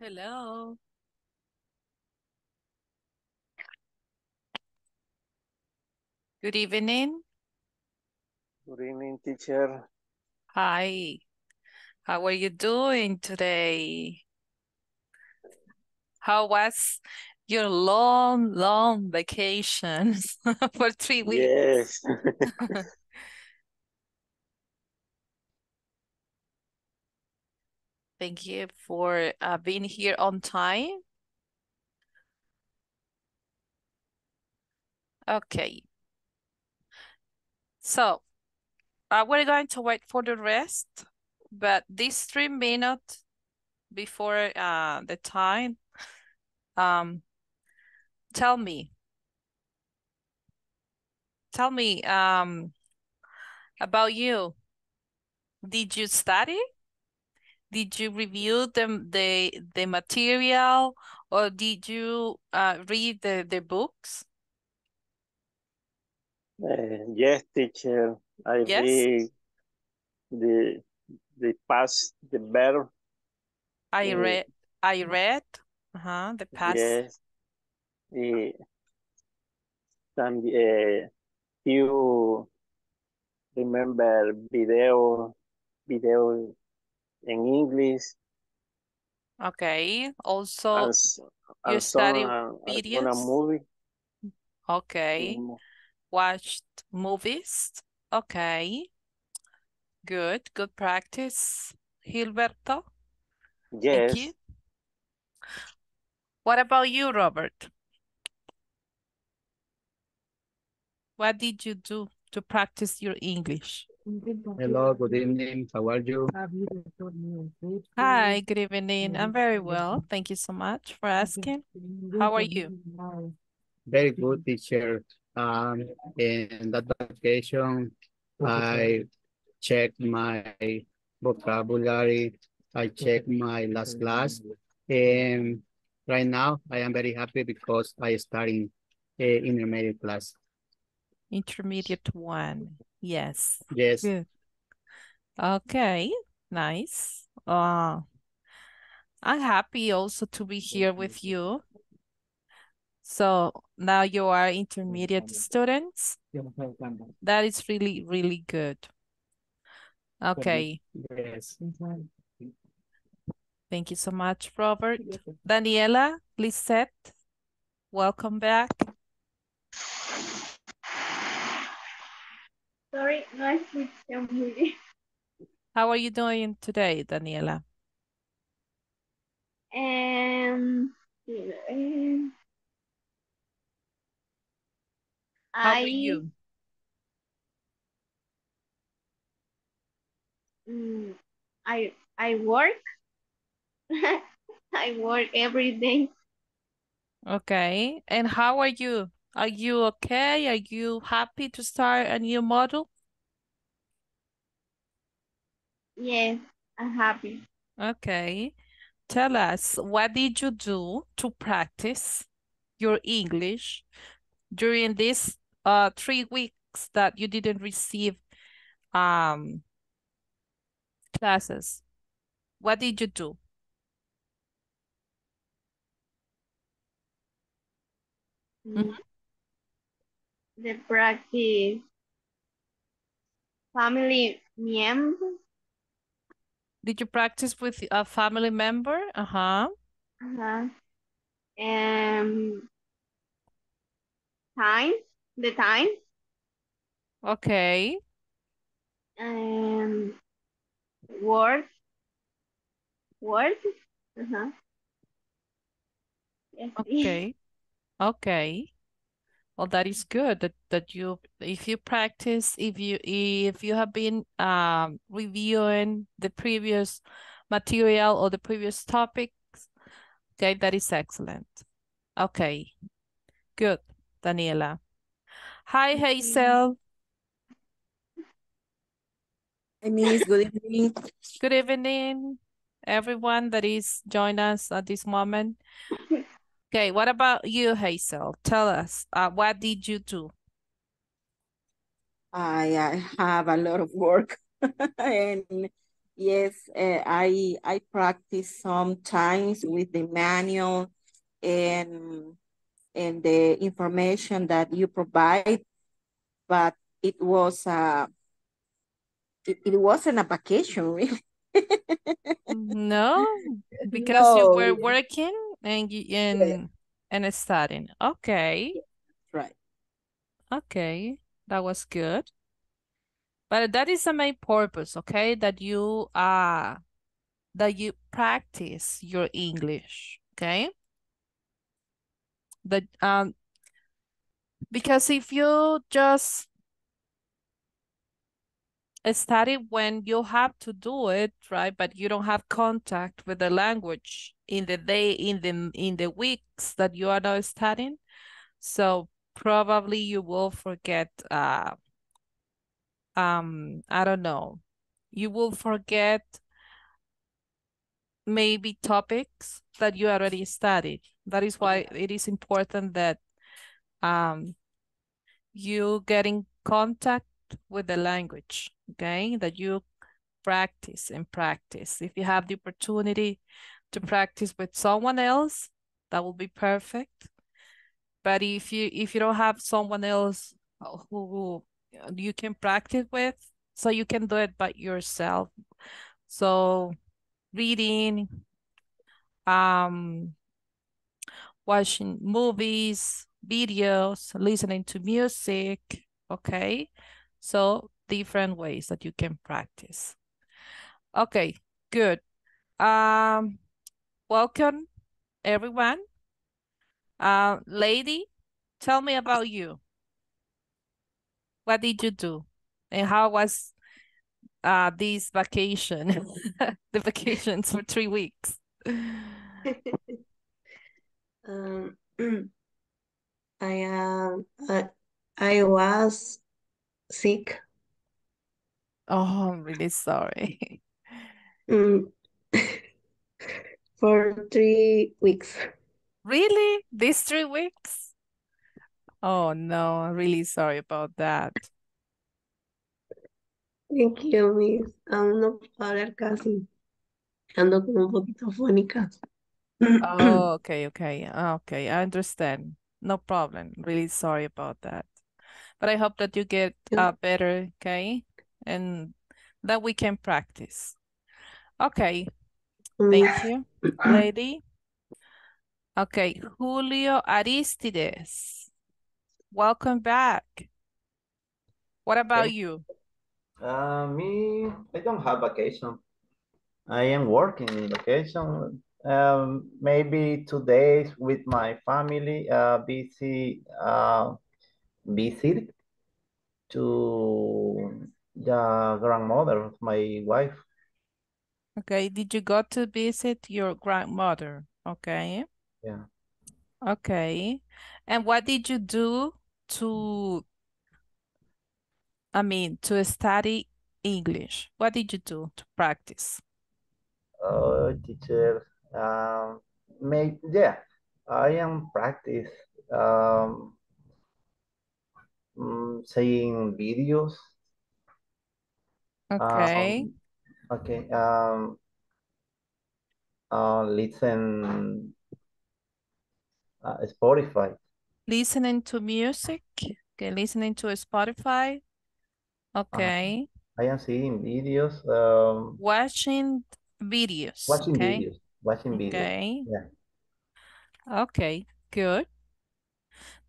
Hello. Good evening. Good evening, teacher. Hi. How are you doing today? How was your long, long vacation for three weeks? Yes. Thank you for uh, being here on time. Okay. So, uh, we're going to wait for the rest, but this three minutes before uh, the time, um, tell me, tell me um, about you. Did you study? Did you review the, the, the material or did you uh, read the, the books? Uh, yes, teacher. I Yes. read the the past, the verb. I uh, read, I read, uh-huh, the past. Yes. Uh, some, uh, you remember video, video in English Okay. Also, and, s- you and study some uh, alguna videos? movie. Okay. Mm, Watched movies? Okay. Good, good practice, Gilberto. Thank Yes. you. What about you, Robert? What did you do to practice your English? Hello, good evening. How are you? Hi, good evening. I'm very well. Thank you so much for asking. How are you? Very good, teacher. Um, in that vacation, I checked my vocabulary. I checked my last class. And right now, I am very happy because I starting a intermediate class. Intermediate one. Yes. Yes, Good. Okay, nice. Uh, I'm happy also to be here with you. So now you are intermediate students. That is really, really good. Okay, yes. thank you so much, Robert. Daniela, Lisette, welcome back. Sorry, no escuché muy bien. How are you doing today, Daniela? Um, um, How I, are you? mm, I, I work. I work every day. Okay, and how are you? Are you okay? Are you happy to start a new model? Yes, I'm happy. Okay. Tell us, what did you do to practice your English during these uh three weeks that you didn't receive um classes? What did you do? Mm. The practice family member. Did you practice with a family member? Uh-huh. Uh-huh. Um, time, the time, Okay. um, word, word. Uh-huh. Yes. Okay. Okay. Well, that is good that, that you if you practice, if you if you have been um reviewing the previous material or the previous topics, okay, that is excellent. Okay. Good, Daniela. Hi, Hazel. Hi, Miss. Good evening. Good evening, everyone that is joining us at this moment. Okay, what about you, Hazel? Tell us, uh, what did you do? I, I have a lot of work and Yes, uh, I I practice sometimes with the manual and and the information that you provide, but it was uh it, it wasn't a vacation really. No, because you were working and you yeah, and and studying. Okay, right. okay, that was good. But that is the main purpose, okay? That you uh that you practice your English, okay? That um because if you just study when you have to do it, right? But you don't have contact with the language in the day, in the in the weeks that you are not studying. So probably you will forget uh um I don't know. You will forget maybe topics that you already studied. That is why it is important that um you get in contact with the language, okay? That you practice and practice. If you have the opportunity to practice with someone else, that will be perfect. But if you if you don't have someone else uh, who you can practice with, so you can do it by yourself. So reading, um, watching movies, videos, listening to music, okay? So different ways that you can practice. Okay, good. Um, welcome everyone. Uh, lady, tell me about you. What did you do? And how was uh this vacation? the vacations for three weeks. um, I am I, I was sick Oh, I'm really sorry. mm, for three weeks. Really? These three weeks? Oh no, I'm really sorry about that. Thank you, Miss. Um, no puedo hablar casi. Ando como un poquito fónica. Oh, okay, okay, okay, I understand. No problem. Really sorry about that. But I hope that you get uh, better, okay? And that we can practice. Okay, thank you, lady. Okay, Julio Aristides. Welcome back. What about Okay. you? Uh, me, I don't have vacation. I am working in vacation. Um, maybe two days with my family. Uh, busy. Uh, visit to the grandmother of my wife. Okay, did you go to visit your grandmother? Okay. Yeah. Okay. And what did you do to, I mean, to study English? What did you do to practice? Uh, teacher. Um, may yeah. I am practice. Um, mm, saying videos. Okay. Um, okay. Um, uh, listen. Uh, Spotify. Listening to music. Okay, listening to Spotify. Okay. I am seeing videos. Um, Watching videos. watching Okay. videos. Watching videos. Okay. Yeah. Okay, good.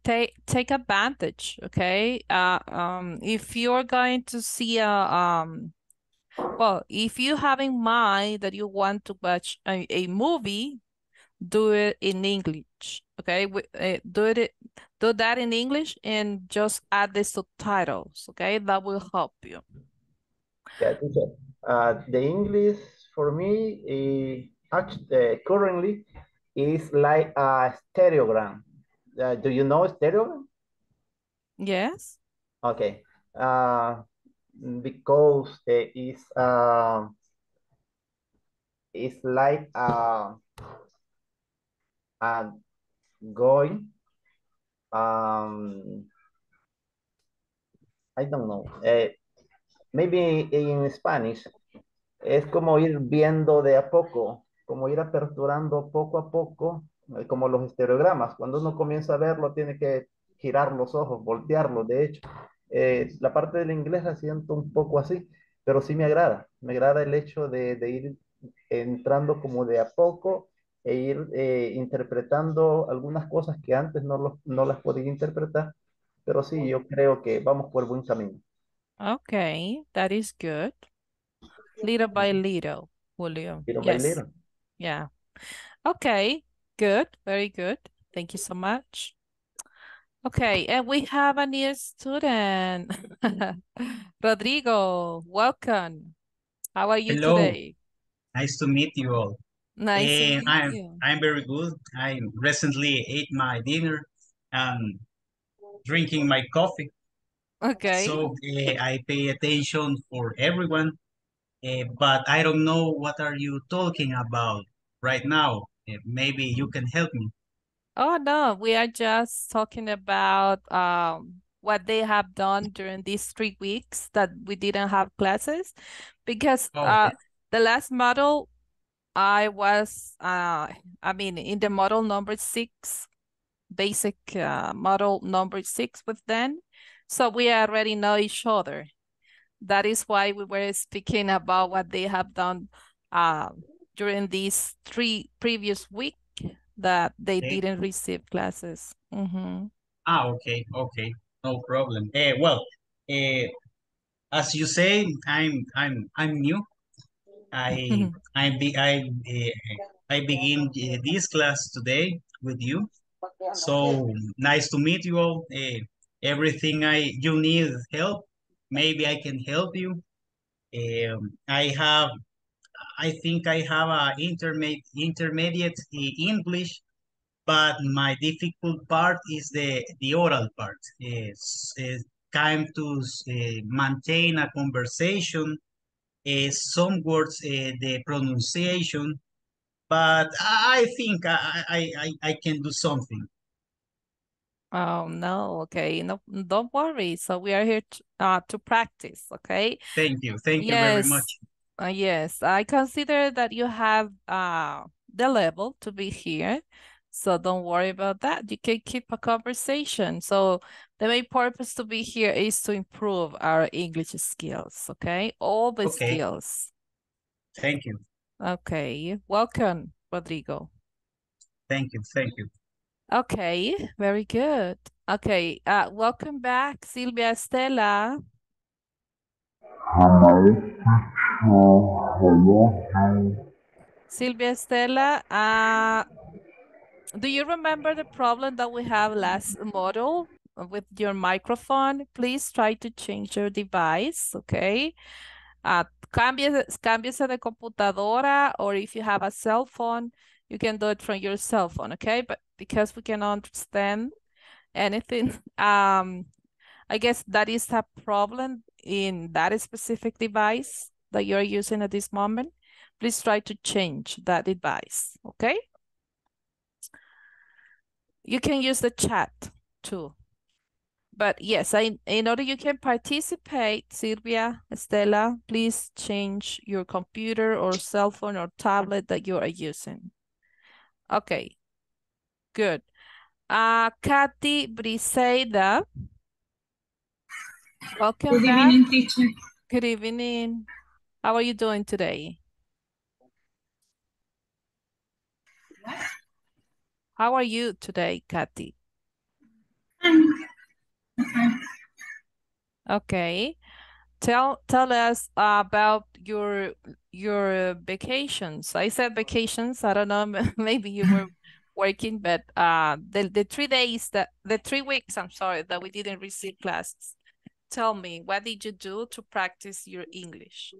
Take take advantage, okay? Uh, um, if you're going to see a um, well, if you have in mind that you want to watch a, a movie, do it in English, okay? We- uh, do it, do that in English and just add the subtitles, okay? That will help you. Yeah, teacher. Uh, the English for me, uh, actually, uh, currently is like a stereogram. Uh, do you know stereogram? Yes. Okay. Uh, because uh, it's uh, it's like uh, a going. Um, I don't know. Uh, maybe in Spanish, uh, es como ir viendo de a poco, como ir aperturando poco a poco, eh, como los estereogramas. Cuando uno comienza a verlo, tiene que girar los ojos, voltearlos. De hecho, eh, la parte del inglés la siento un poco así, pero sí me agrada. Me agrada el hecho de, de ir entrando como de a poco e ir eh, interpretando algunas cosas que antes no, los- no las podía interpretar. Pero sí, yo creo que vamos por buen camino. Okay, that is good. Little by little, Julio. Little by Yes. little. Yeah. Okay, good. Very good. Thank you so much. Okay, and we have a new student. Rodrigo, welcome. How are you Hello. today? Nice to meet you all. Nice to meet I'm you. I'm very good. I recently ate my dinner and drinking my coffee. Okay. So eh, I pay attention for everyone, eh, but I don't know what are you talking about right now. Eh, maybe you can help me. Oh no, we are just talking about um what they have done during these three weeks that we didn't have classes because Oh, uh the last model I was uh I mean in the model number six, basic uh model number six with them. So we already know each other. That is why we were speaking about what they have done uh, during these three previous week that they Okay. didn't receive classes. Mhm. Ah, okay, okay, no problem. Eh, well, eh, as you say, I'm I'm I'm new. I I be I eh, I begin eh, this class today with you. So nice to meet you all. Eh, everything I you need help, maybe I can help you. Um, I have I think I have a intermediate intermediate English, but my difficult part is the the oral part. It's, it's kind to uh, maintain a conversation. Uh, some words, uh, the pronunciation, but I think I, I, I, I can do something. Oh no, okay. No, don't worry. So we are here to, uh, to practice, okay? Thank you. Thank you very much. Uh, yes, I consider that you have uh the level to be here. So don't worry about that. You can keep a conversation. So the main purpose to be here is to improve our English skills, okay? All the Okay. skills. Thank you. Okay, welcome, Rodrigo. Thank you. Thank you. Okay, very good. Okay, uh, welcome back, Silvia Estela. Silvia Estela, uh, do you remember the problem that we have last model with your microphone? Please try to change your device, okay? Uh, cámbiese, de computadora or if you have a cell phone, you can do it from your cell phone, okay? But because we can understand anything, um, I guess that is a problem in that specific device that you're using at this moment. Please try to change that device, okay? You can use the chat too. But yes, I, in order you can participate, Silvia, Estela, please change your computer or cell phone or tablet that you are using. Okay, good. Uh, Kathy Briseida. Welcome Good back. evening, teacher. Good evening. How are you doing today? How are you today, Kathy? Okay. Tell tell us about your your vacations. I said vacations. I don't know. Maybe you were working, but uh, the the three days that the three weeks. I'm sorry that we didn't receive classes. Tell me, what did you do to practice your English?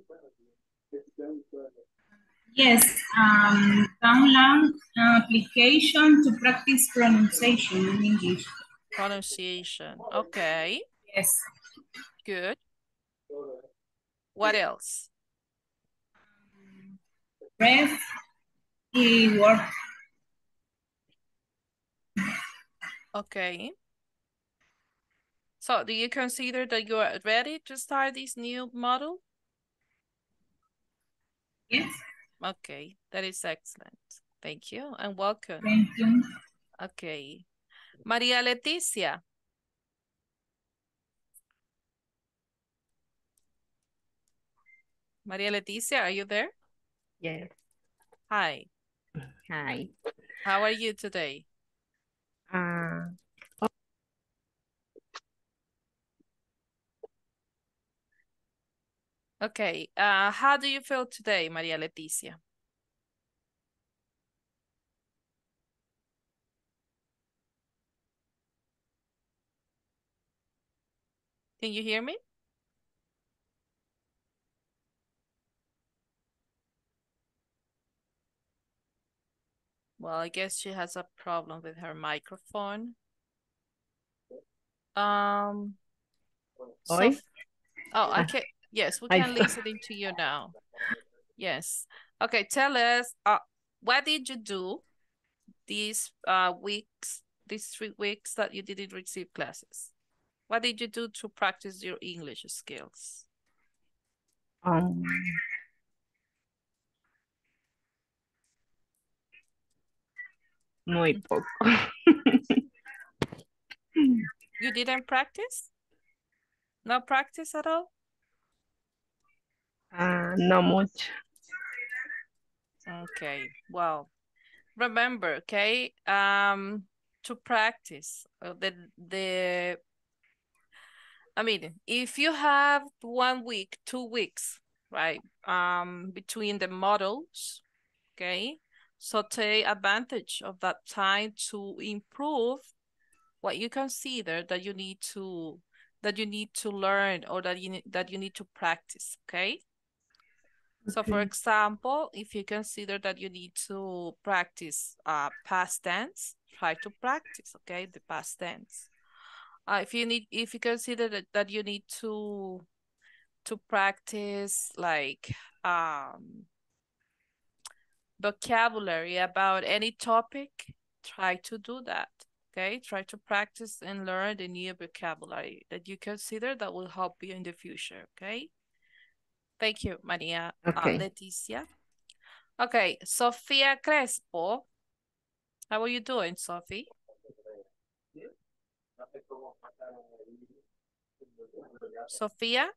Yes, um, download an application to practice pronunciation in English. Pronunciation. Okay, Yes. good. What else? Y work. Okay. So do you consider that you are ready to start this new model? Yes, Okay, that is excellent. Thank you and welcome. thank you. Okay. María Leticia. María Leticia, are you there? Yes. Hi. Hi. How are you today? Uh, Okay. Uh, how do you feel today, María Leticia? Can you hear me? Well, I guess she has a problem with her microphone. Um, Oi? Sof- oh, okay. Yes, we can thought- listen to you now. Yes. Okay, tell us, uh, what did you do these uh weeks, these three weeks that you didn't receive classes? What did you do to practice your English skills? um, muy poco. You didn't practice? No practice at all? Ah, no much. Okay, well, remember, okay, um, to practice uh, the the. I mean, if you have one week, two weeks, right, um, between the models, okay, so take advantage of that time to improve what you consider that you need to that you need to learn or that you that you need to practice, okay? So for example, if you consider that you need to practice uh, past tense, try to practice, okay, the past tense. Uh, if you need, if you consider that, that you need to to practice like um vocabulary about any topic, try to do that. Okay, try to practice and learn the new vocabulary that you consider that will help you in the future. Okay. Thank you, Maria uh, Okay. Leticia. Okay, Sofia Crespo. How are you doing, Sophie? Sofía.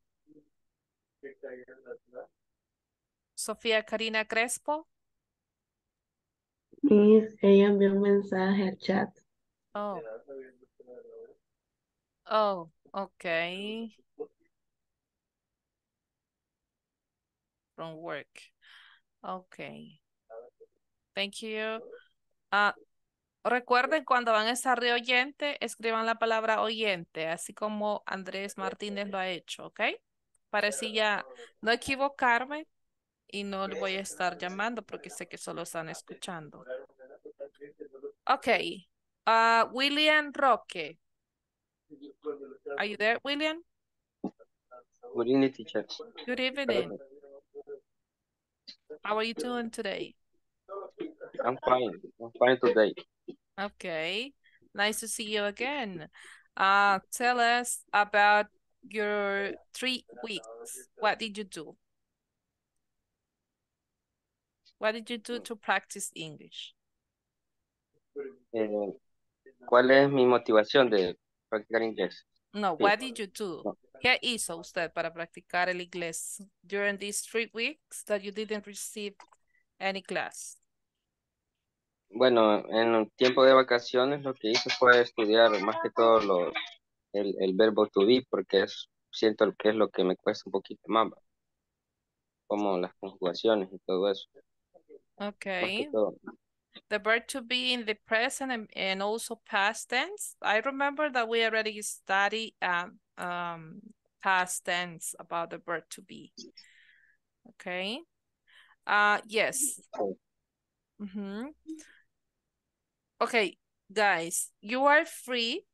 Sofía Karina Crespo. Miss, ella envió un mensaje al chat. Oh. Oh, okay. From work. Okay. Thank you. Ah, recuerden cuando van a estar de oyente, escriban la palabra oyente, así como Andrés Martínez lo ha hecho, ¿ok? Para así ya no equivocarme y no le voy a estar llamando porque sé que solo están escuchando. Ok. Ah, William Roque. Are you there, William? Good evening, teacher. Good evening. How are you doing today? I'm fine. I'm fine today. Okay. Nice to see you again. Uh, tell us about your three weeks. What did you do? What did you do to practice English? Eh, ¿Cuál es mi motivación de practicar inglés? No, what did you do? ¿Qué hizo usted para practicar el inglés during these three weeks that you didn't receive any class? Bueno, en un tiempo de vacaciones lo que hice fue estudiar más que todo los, el, el verbo to be porque es, siento que es lo que me cuesta un poquito más, como las conjugaciones y todo eso. Okay. todo. The verb to be in the present and, and also past tense. I remember that we already studied um, um, past tense about the verb to be. Okay. Uh, yes. Mhm. Okay, guys, you are free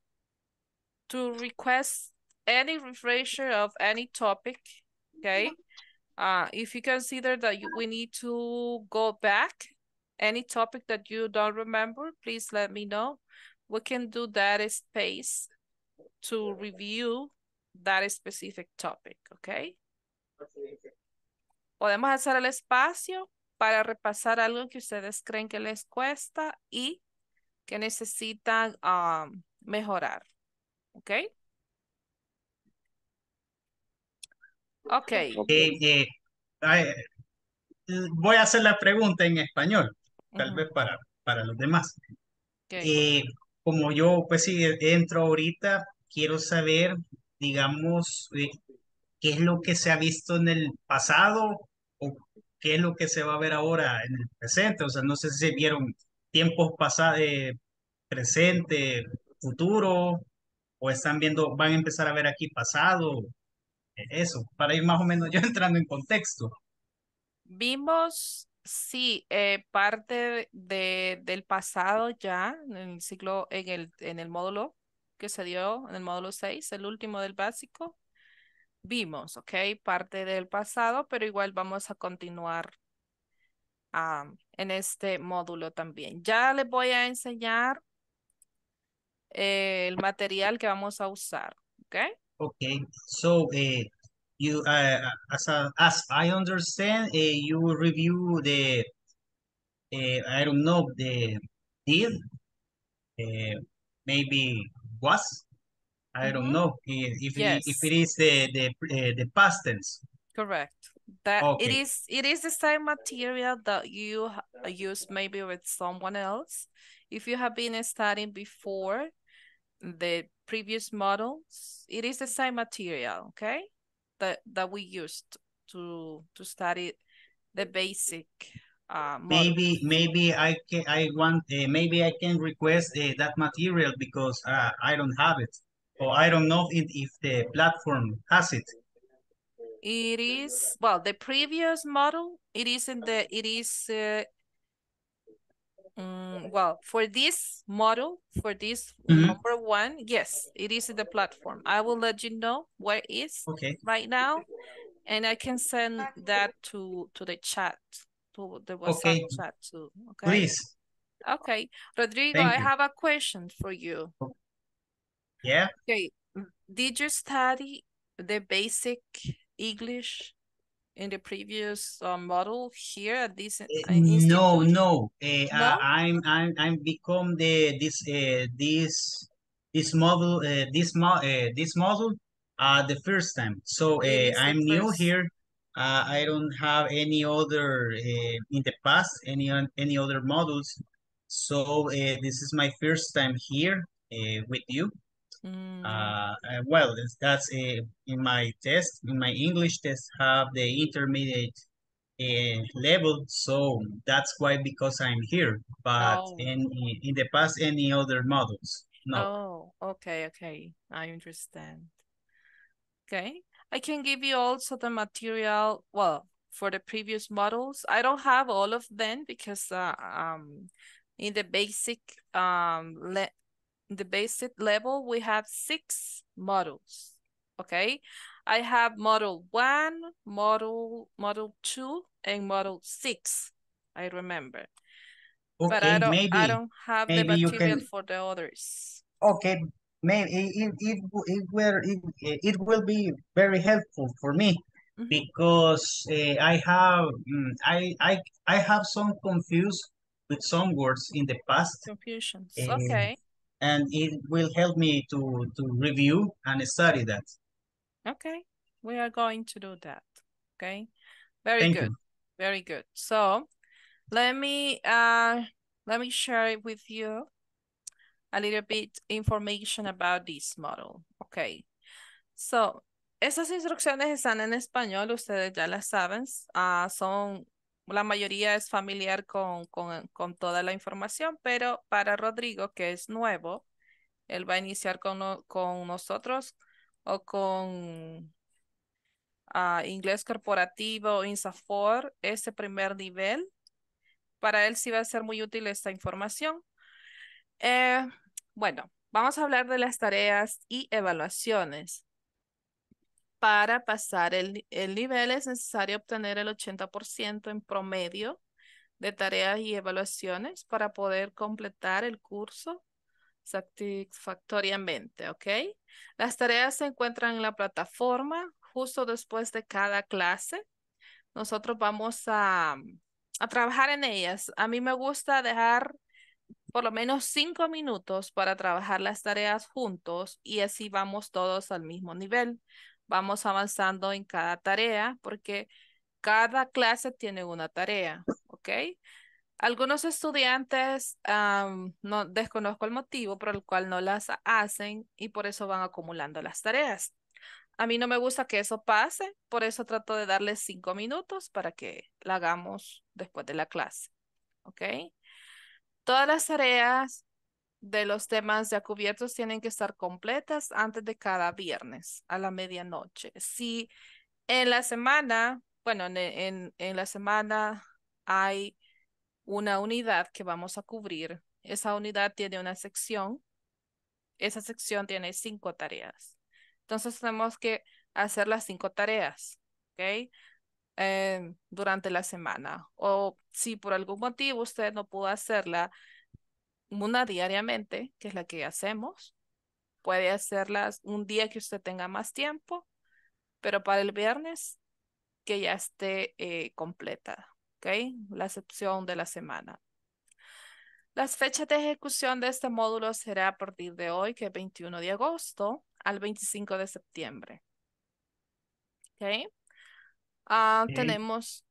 to request any refresher of any topic, okay? Uh, if you consider that you, we need to go back, any topic that you don't remember, please let me know. We can do that space to review that specific topic, okay? Podemos hacer el espacio para repasar algo que ustedes creen que les cuesta y que necesitan ah, mejorar. ¿Ok? Ok. Eh, eh, ay, voy a hacer la pregunta en español, tal vez para, para los demás. Ok. Eh, como yo, pues sí, entro ahorita, quiero saber, digamos, eh, qué es lo que se ha visto en el pasado o qué es lo que se va a ver ahora en el presente. O sea, no sé si vieron tiempos pasados, presente, futuro, o están viendo, van a empezar a ver aquí pasado, eh, eso, para ir más o menos yo entrando en contexto. Vimos, sí, eh, parte de, del pasado ya en el ciclo, en el, en el módulo que se dio, en el módulo 6, el último del básico. Vimos, ¿ok? Parte del pasado, pero igual vamos a continuar ah, en este módulo también. Ya les voy a enseñar eh, el material que vamos a usar, ¿ok? Okay, so uh, you, uh, as, a, as I understand, uh, you review the, uh, I don't know, the uh, maybe was, I don't Mhm. know, if it, if it is the the uh, the past tense. Correct. That it Okay. is it is the same material that you use maybe with someone else. If you have been studying before the previous models, it is the same material, okay? That that we used to to study the basic uh. Maybe maybe I can I want uh, maybe I can request uh, that material because uh, I don't have it, or I don't know if, if the platform has it. It is well the previous model. It is in the it is uh, mm, well for this model for this Mhm. number one. Yes, it is in the platform. I will let you know where it is Okay. right now, and I can send that to to the chat to the WhatsApp Okay. chat too. Okay. Please. Okay, Rodrigo, Thank I you. have a question for you. Yeah. Okay, did you study the basic English in the previous uh, model here at this uh, No, no. Uh, No? I'm I'm I'm become the this uh, this this model this mo this model uh the first time. So uh, I'm new first. here. Uh, I don't have any other uh, in the past any any other models. So uh, this is my first time here uh, with you. Mm, Uh, uh, well, that's, uh, in my test, in my English test, have the intermediate uh, level, so that's why because I'm here. But Oh. in in the past, any other models? No. Oh, okay, okay. I understand. Okay. I can give you also the material, well, for the previous models. I don't have all of them because uh, um in the basic um le the basic level we have six models. Okay. I have model one, model model two, and model six. I remember. But I don't I don't have the maybe material can. for the others. Okay, maybe it it it it will it, it will be very helpful for me Mhm. because uh, I have mm, I I I have some confused with some words in the past. Confusions. eh, Okay. and it will help me to to review and study that. Okay. We are going to do that. Okay. Very Thank good. you. Very good. So let me uh let me share it with you a little bit information about this model. Okay. So, esas instrucciones están en español, ustedes ya las saben. ah, son, la mayoría es familiar con, con, toda la información, pero para Rodrigo, que es nuevo, él va a iniciar con, con nosotros o con ah, inglés corporativo, INSAFOR, ese primer nivel. Para él sí va a ser muy útil esta información. Eh, bueno, vamos a hablar de las tareas y evaluaciones. Para pasar el, el nivel es necesario obtener el 80% en promedio de tareas y evaluaciones para poder completar el curso satisfactoriamente, ¿ok? Las tareas se encuentran en la plataforma justo después de cada clase. nosotros vamos a, a trabajar en ellas. A mí me gusta dejar por lo menos cinco minutos para trabajar las tareas juntos y así vamos todos al mismo nivel. Vamos avanzando en cada tarea porque cada clase tiene una tarea, ¿ok? Algunos estudiantes, no desconozco el motivo por el cual no las hacen y por eso van acumulando las tareas. A mí no me gusta que eso pase, por eso trato de darles cinco minutos para que la hagamos después de la clase, ¿ok? Todas las tareas de los temas ya cubiertos tienen que estar completas antes de cada viernes a la medianoche. Si en la semana, bueno, en, en la semana hay una unidad que vamos a cubrir. Esa unidad tiene una sección. Esa sección tiene cinco tareas. Entonces tenemos que hacer las cinco tareas, ¿ok? Eh, durante la semana. O si por algún motivo usted no pudo hacerla una diariamente, que es la que hacemos, puede hacerlas un día que usted tenga más tiempo, pero para el viernes que ya esté eh, completa. La excepción de la semana. Las fechas de ejecución de este módulo será a partir de hoy, que es 21 de agosto, al 25 de septiembre. ¿Ok? Ah, tenemos,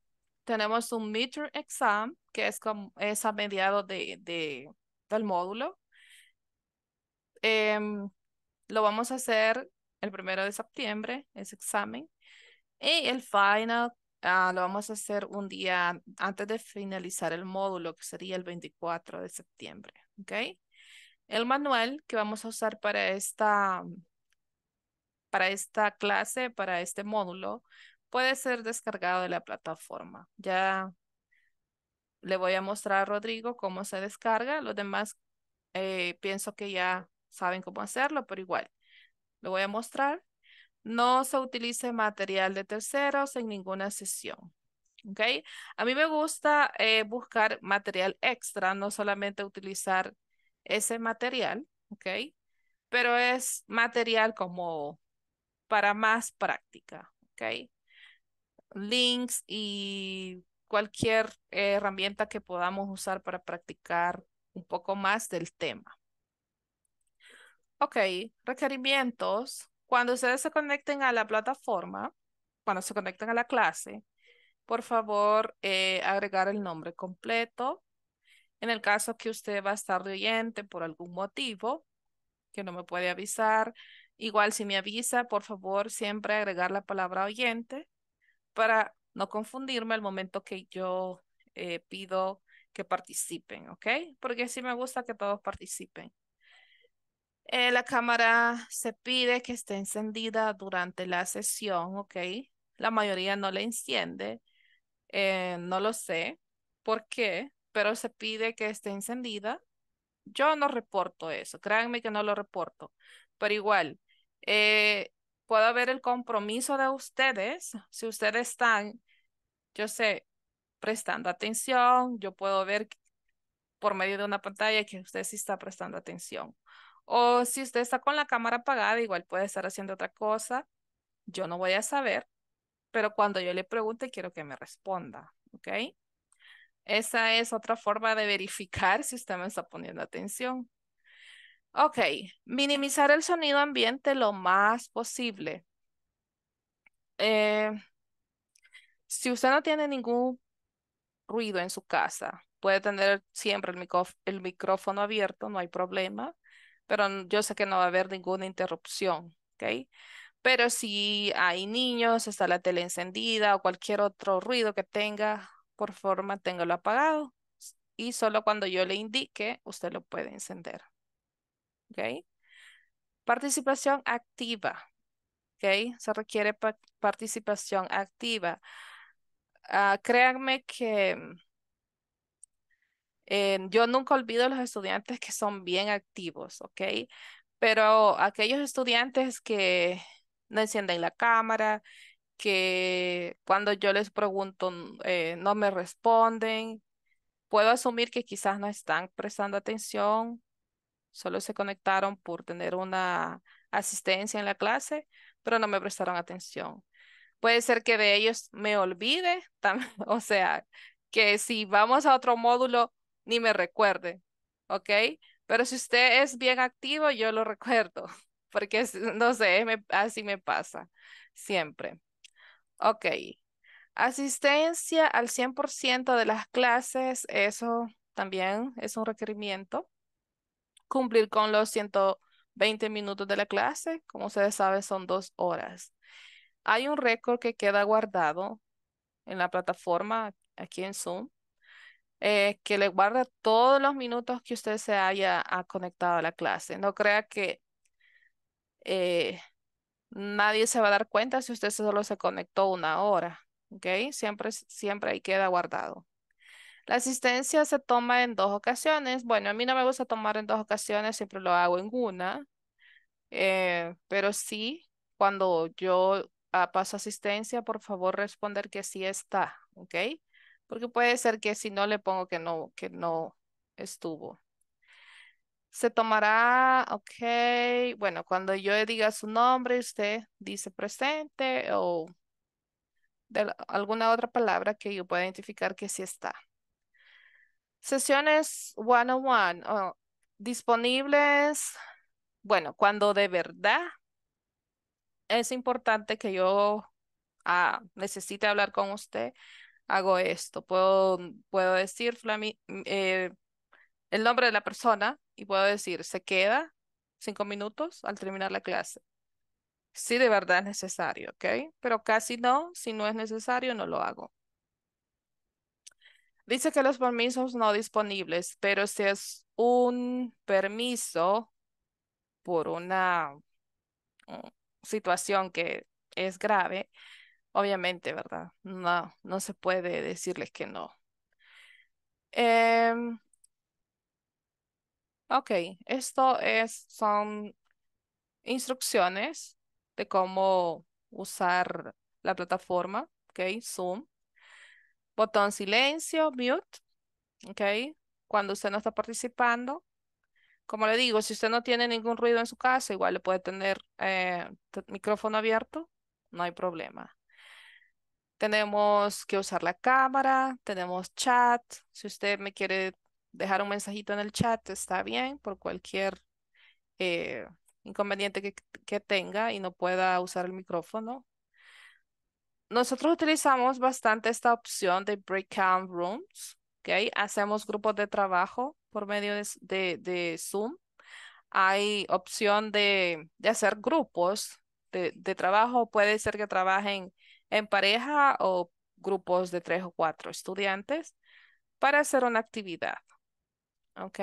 tenemos un midterm exam, que es, como, es a mediados de, de, del módulo. Em, lo vamos a hacer el primero de septiembre, ese examen. Y el final Ah, lo vamos a hacer un día antes de finalizar el módulo, que sería el 24 de septiembre. ¿Ok? El manual que vamos a usar para esta, para esta clase, para este módulo, puede ser descargado de la plataforma. Ya le voy a mostrar a Rodrigo cómo se descarga. Los demás eh, pienso que ya saben cómo hacerlo, pero igual. Lo voy a mostrar. No se utilice material de terceros en ninguna sesión. ¿Ok? A mí me gusta eh, buscar material extra, no solamente utilizar ese material, ¿ok? Pero es material como para más práctica, ¿ok? Links y cualquier herramienta que podamos usar para practicar un poco más del tema. Ok, requerimientos. Cuando ustedes se conecten a la plataforma, cuando se conecten a la clase, por favor, eh, agregar el nombre completo. En el caso que usted va a estar de oyente por algún motivo, que no me puede avisar, igual si me avisa, por favor, siempre agregar la palabra oyente para no confundirme al momento que yo eh, pido que participen, ¿ok? Porque sí me gusta que todos participen. Eh, la cámara se pide que esté encendida durante la sesión, ¿ok? La mayoría no la enciende. Eh, no lo sé por qué, pero se pide que esté encendida. Yo no reporto eso, créanme que no lo reporto, pero igual, puedo ver el compromiso de ustedes. Si ustedes están, yo sé, prestando atención, yo puedo ver por medio de una pantalla que usted sí está prestando atención. O si usted está con la cámara apagada, igual puede estar haciendo otra cosa. Yo no voy a saber, pero cuando yo le pregunte, quiero que me responda, ¿ok? Esa es otra forma de verificar si usted me está poniendo atención. Ok, minimizar el sonido ambiente lo más posible. Eh, si usted no tiene ningún ruido en su casa, puede tener siempre el, micrófono abierto, no hay problema pero yo sé que no va a haber ninguna interrupción, ¿ok? Pero si hay niños, está la tele encendida o cualquier otro ruido que tenga, por favor manténgalo apagado y solo cuando yo le indique, usted lo puede encender. Participación activa. ¿Ok? Se requiere participación activa. Ah, créanme que yo nunca olvido a los estudiantes que son bien activos, ¿ok? Pero aquellos estudiantes que no encienden la cámara, que cuando yo les pregunto eh, no me responden, puedo asumir que quizás no están prestando atención, solo se conectaron por tener una asistencia en la clase, pero no me prestaron atención. Puede ser que de ellos me olvide, o sea, que si vamos a otro módulo, ni me recuerde, ¿ok? Pero si usted es bien activo, yo lo recuerdo, porque no sé, así me pasa siempre. Ok. Asistencia al 100% de las clases, eso también es un requerimiento. Cumplir con los 120 minutos de la clase, como ustedes saben, son dos horas. Hay un récord que queda guardado en la plataforma aquí en Zoom, eh, que le guarda todos los minutos que usted se haya conectado a la clase. No crea que eh, nadie se va a dar cuenta si usted solo se conectó una hora. ¿Ok? Siempre, siempre ahí queda guardado. La asistencia se toma en dos ocasiones. Bueno, a mí no me gusta tomar en dos ocasiones, siempre lo hago en una. Eh, pero sí, cuando yo ah, paso asistencia, por favor responder que sí está, ¿ok? Porque puede ser que si no le pongo que no, que no estuvo. Se tomará, ok, bueno, cuando yo diga su nombre, usted dice presente o alguna otra palabra que yo pueda identificar que sí está. Sesiones one-on-one disponibles, bueno, cuando de verdad es importante que yo ah, necesite hablar con usted, hago esto. Puedo, puedo decir eh, el nombre de la persona y puedo decir, se queda cinco minutos al terminar la clase. Si de verdad es necesario, ¿ok? Pero casi no, si no es necesario, no lo hago. Dice que los permisos no disponibles, pero si es un permiso por una mm, situación que es grave, obviamente, ¿verdad? No, no se puede decirles que no. Em, ok, esto es, son instrucciones de cómo usar la plataforma, ok, Zoom. Botón silencio, mute, ok, cuando usted no está participando. Como le digo, si usted no tiene ningún ruido en su casa, igual le puede tener eh, micrófono abierto, no hay problema. Tenemos que usar la cámara, tenemos chat. Si usted me quiere dejar un mensajito en el chat, está bien, por cualquier eh, inconveniente que, que tenga y no pueda usar el micrófono. Nosotros utilizamos bastante esta opción de breakout rooms, ¿ok? Hacemos grupos de trabajo por medio de, de, Zoom. Hay opción de, de hacer grupos de, de, trabajo. Puede ser que trabajen en pareja o grupos de tres o cuatro estudiantes para hacer una actividad. ¿Ok?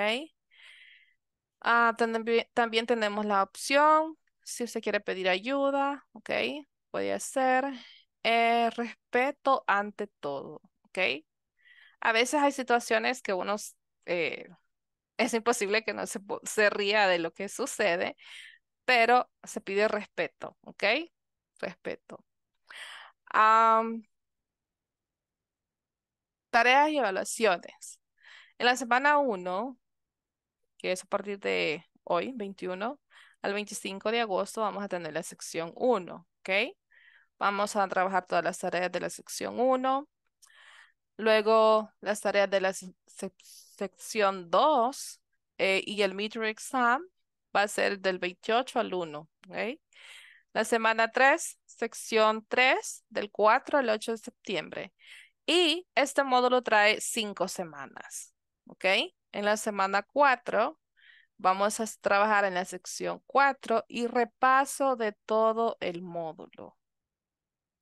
Ah, también, tenemos la opción, si usted quiere pedir ayuda, ¿ok? Puede hacer eh, respeto ante todo, ¿ok? A veces hay situaciones que uno eh, es imposible que no se, se ría de lo que sucede, pero se pide respeto, ¿ok? Respeto. tareas y evaluaciones. En la semana 1, que es a partir de hoy, 21, al 25 de agosto, vamos a tener la sección 1, ¿ok? Vamos a trabajar todas las tareas de la sección 1. Luego, las tareas de la sección 2 eh, y el midterm exam va a ser del 28 al 1, ¿ok? La semana 3, sección 3, del 4 al 8 de septiembre. Y este módulo trae 5 semanas, ¿ok? En la semana 4 vamos a trabajar en la sección 4 y repaso de todo el módulo.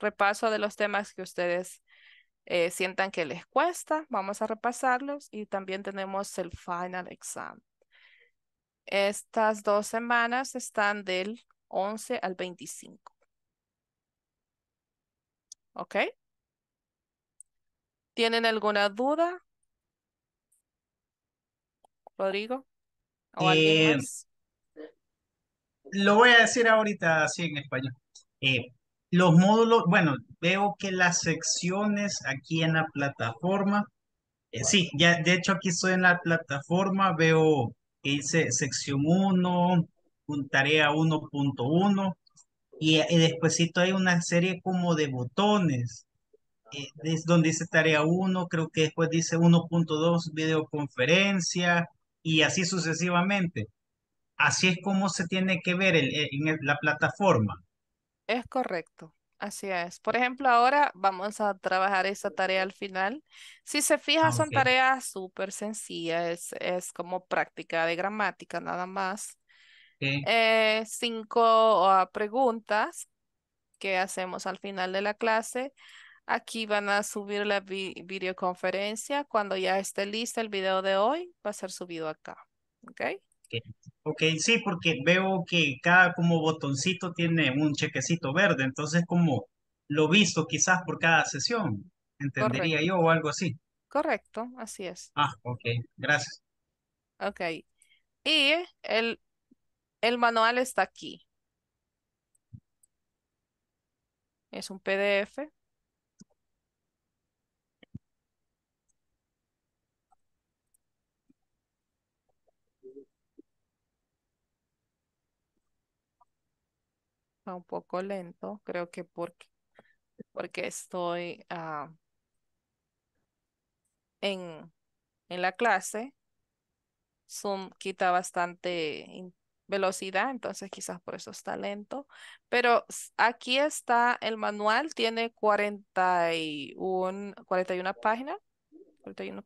Repaso de los temas que ustedes eh, sientan que les cuesta. Vamos a repasarlos y también tenemos el final exam. Estas dos semanas están del 11 al 25. ¿Ok? ¿Tienen alguna duda? Rodrigo. ¿O alguien Eh, más? lo voy a decir ahorita así en español. Eh, los módulos, bueno, veo que las secciones aquí en la plataforma, eh, sí, ya de hecho aquí estoy en la plataforma, veo que dice sección 1, un tarea 1.1 y, y despuesito hay una serie como de botones. eh, es donde dice tarea 1, creo que después dice 1.2 videoconferencia y así sucesivamente. Así es como se tiene que ver el- en el- la plataforma. Es correcto, así es. Por ejemplo, ahora vamos a trabajar esa tarea al final. Si se fija, Ah, son tareas súper sencillas, es, es como práctica de gramática nada más. Eh, cinco ah, preguntas que hacemos al final de la clase. Aquí van a subir la vi- videoconferencia. Cuando ya esté lista el video de hoy, va a ser subido acá. ¿Ok? Ok, sí, porque veo que cada como botoncito tiene un chequecito verde, entonces como lo visto quizás por cada sesión, entendería Correcto. yo o algo así. Correcto, así es. Ah, ok, gracias. Ok. Y el, el manual está aquí. Es un PDF. Un poco lento, creo que porque, porque estoy ah, en, en la clase. Zoom quita bastante velocidad, entonces quizás por eso está lento. Pero aquí está el manual, tiene 41, 41 páginas. 41.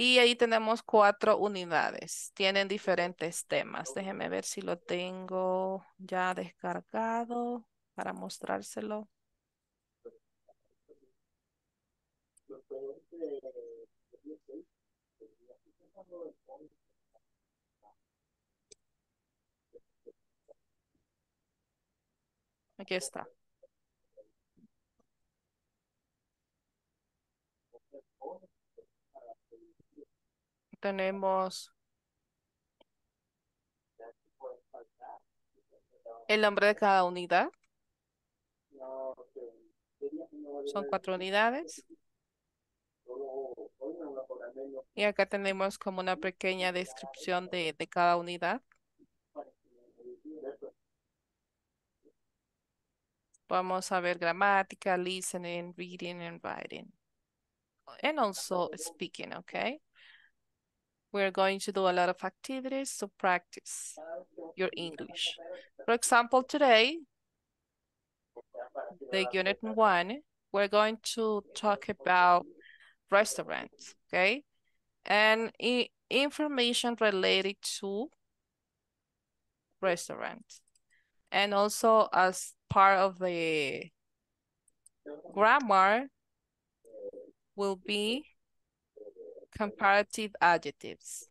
Y ahí tenemos cuatro unidades. Tienen diferentes temas. Déjeme ver si lo tengo ya descargado para mostrárselo. Aquí está. Tenemos el nombre de cada unidad. Son cuatro unidades. Y acá tenemos como una pequeña descripción de, de cada unidad. Vamos a ver gramática, listening, reading, and writing. And also speaking, okay? We're going to do a lot of activities to practice your English. For example, today, the unit one, we're going to talk about restaurants, okay? And information related to restaurants. And also as part of the grammar will be comparative adjectives.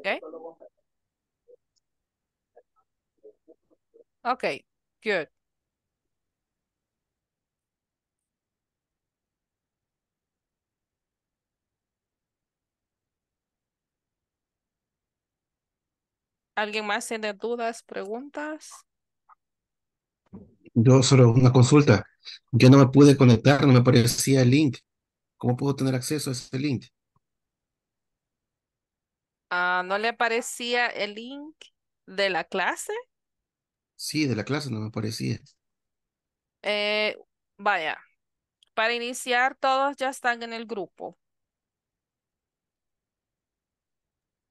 Okay? Okay, good. ¿Alguien más tiene dudas, preguntas? Yo solo una consulta. Yo no me pude conectar, no me aparecía el link. ¿Cómo puedo tener acceso a ese link? Ah, ¿no le aparecía el link de la clase? Sí, de la clase no me aparecía. Eh, vaya, para iniciar todos ya están en el grupo.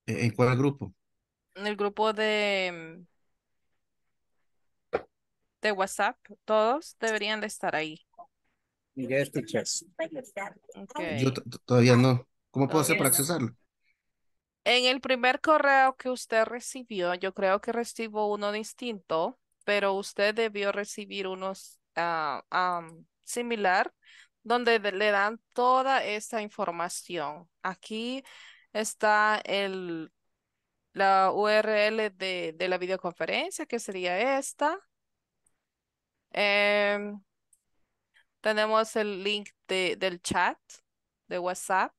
¿En en cuál grupo? En el grupo de, de WhatsApp, todos deberían de estar ahí. Yes, teachers. Yo Ok. t- t- todavía no. ¿Cómo puedo hacer para accesarlo? En el primer correo que usted recibió, yo creo que recibo uno distinto, pero usted debió recibir unos ah, am, similar, donde de- le dan toda esa información. Aquí está el, la URL de, de la videoconferencia, que sería esta. Em, tenemos el link de, del chat de WhatsApp.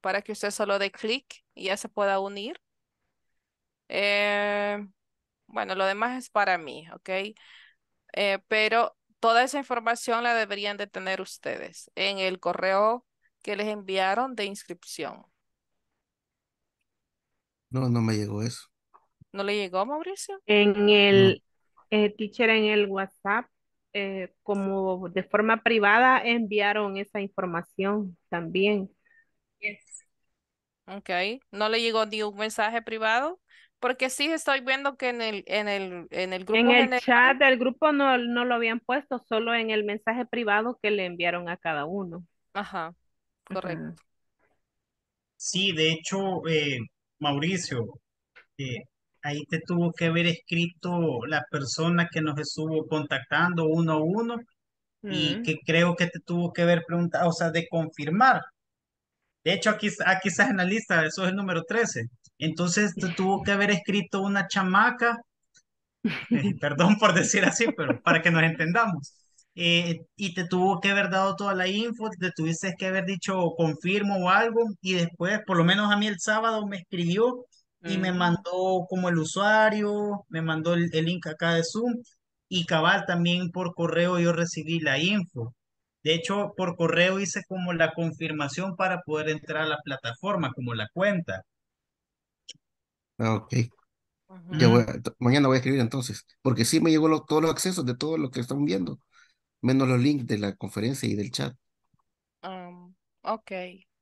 para que usted solo dé clic y ya se pueda unir. Eh, bueno, lo demás es para mí, ¿ok? Eh, pero toda esa información la deberían de tener ustedes en el correo que les enviaron de inscripción. No, no me llegó eso. ¿No le llegó, Mauricio? En el, eh, teacher, en el WhatsApp, eh, como de forma privada enviaron esa información también. Ok, ¿no le llegó ni un mensaje privado? Porque sí estoy viendo que en el, en el, en el grupo En el general- chat del grupo no, no lo habían puesto, solo en el mensaje privado que le enviaron a cada uno. Ajá, correcto. Sí, de hecho, eh, Mauricio, eh, ahí te tuvo que haber escrito la persona que nos estuvo contactando uno a uno y que creo que te tuvo que haber preguntado, o sea, de confirmar. De hecho, aquí, aquí estás en la lista, eso es el número 13. Entonces te tuvo que haber escrito una chamaca, eh, perdón por decir así, pero para que nos entendamos. Eh, y te tuvo que haber dado toda la info, te tuviste que haber dicho confirmo o algo, y después, por lo menos a mí el sábado me escribió y me Mm. mandó como el usuario, me mandó el, el link acá de Zoom, y cabal también por correo yo recibí la info. De hecho, por correo hice como la confirmación para poder entrar a la plataforma, como la cuenta. Ah, ok. Ya voy a- t- mañana voy a escribir entonces, porque sí me llegó lo- todos los accesos de todo lo que están viendo, menos los links de la conferencia y del chat. Um, ok,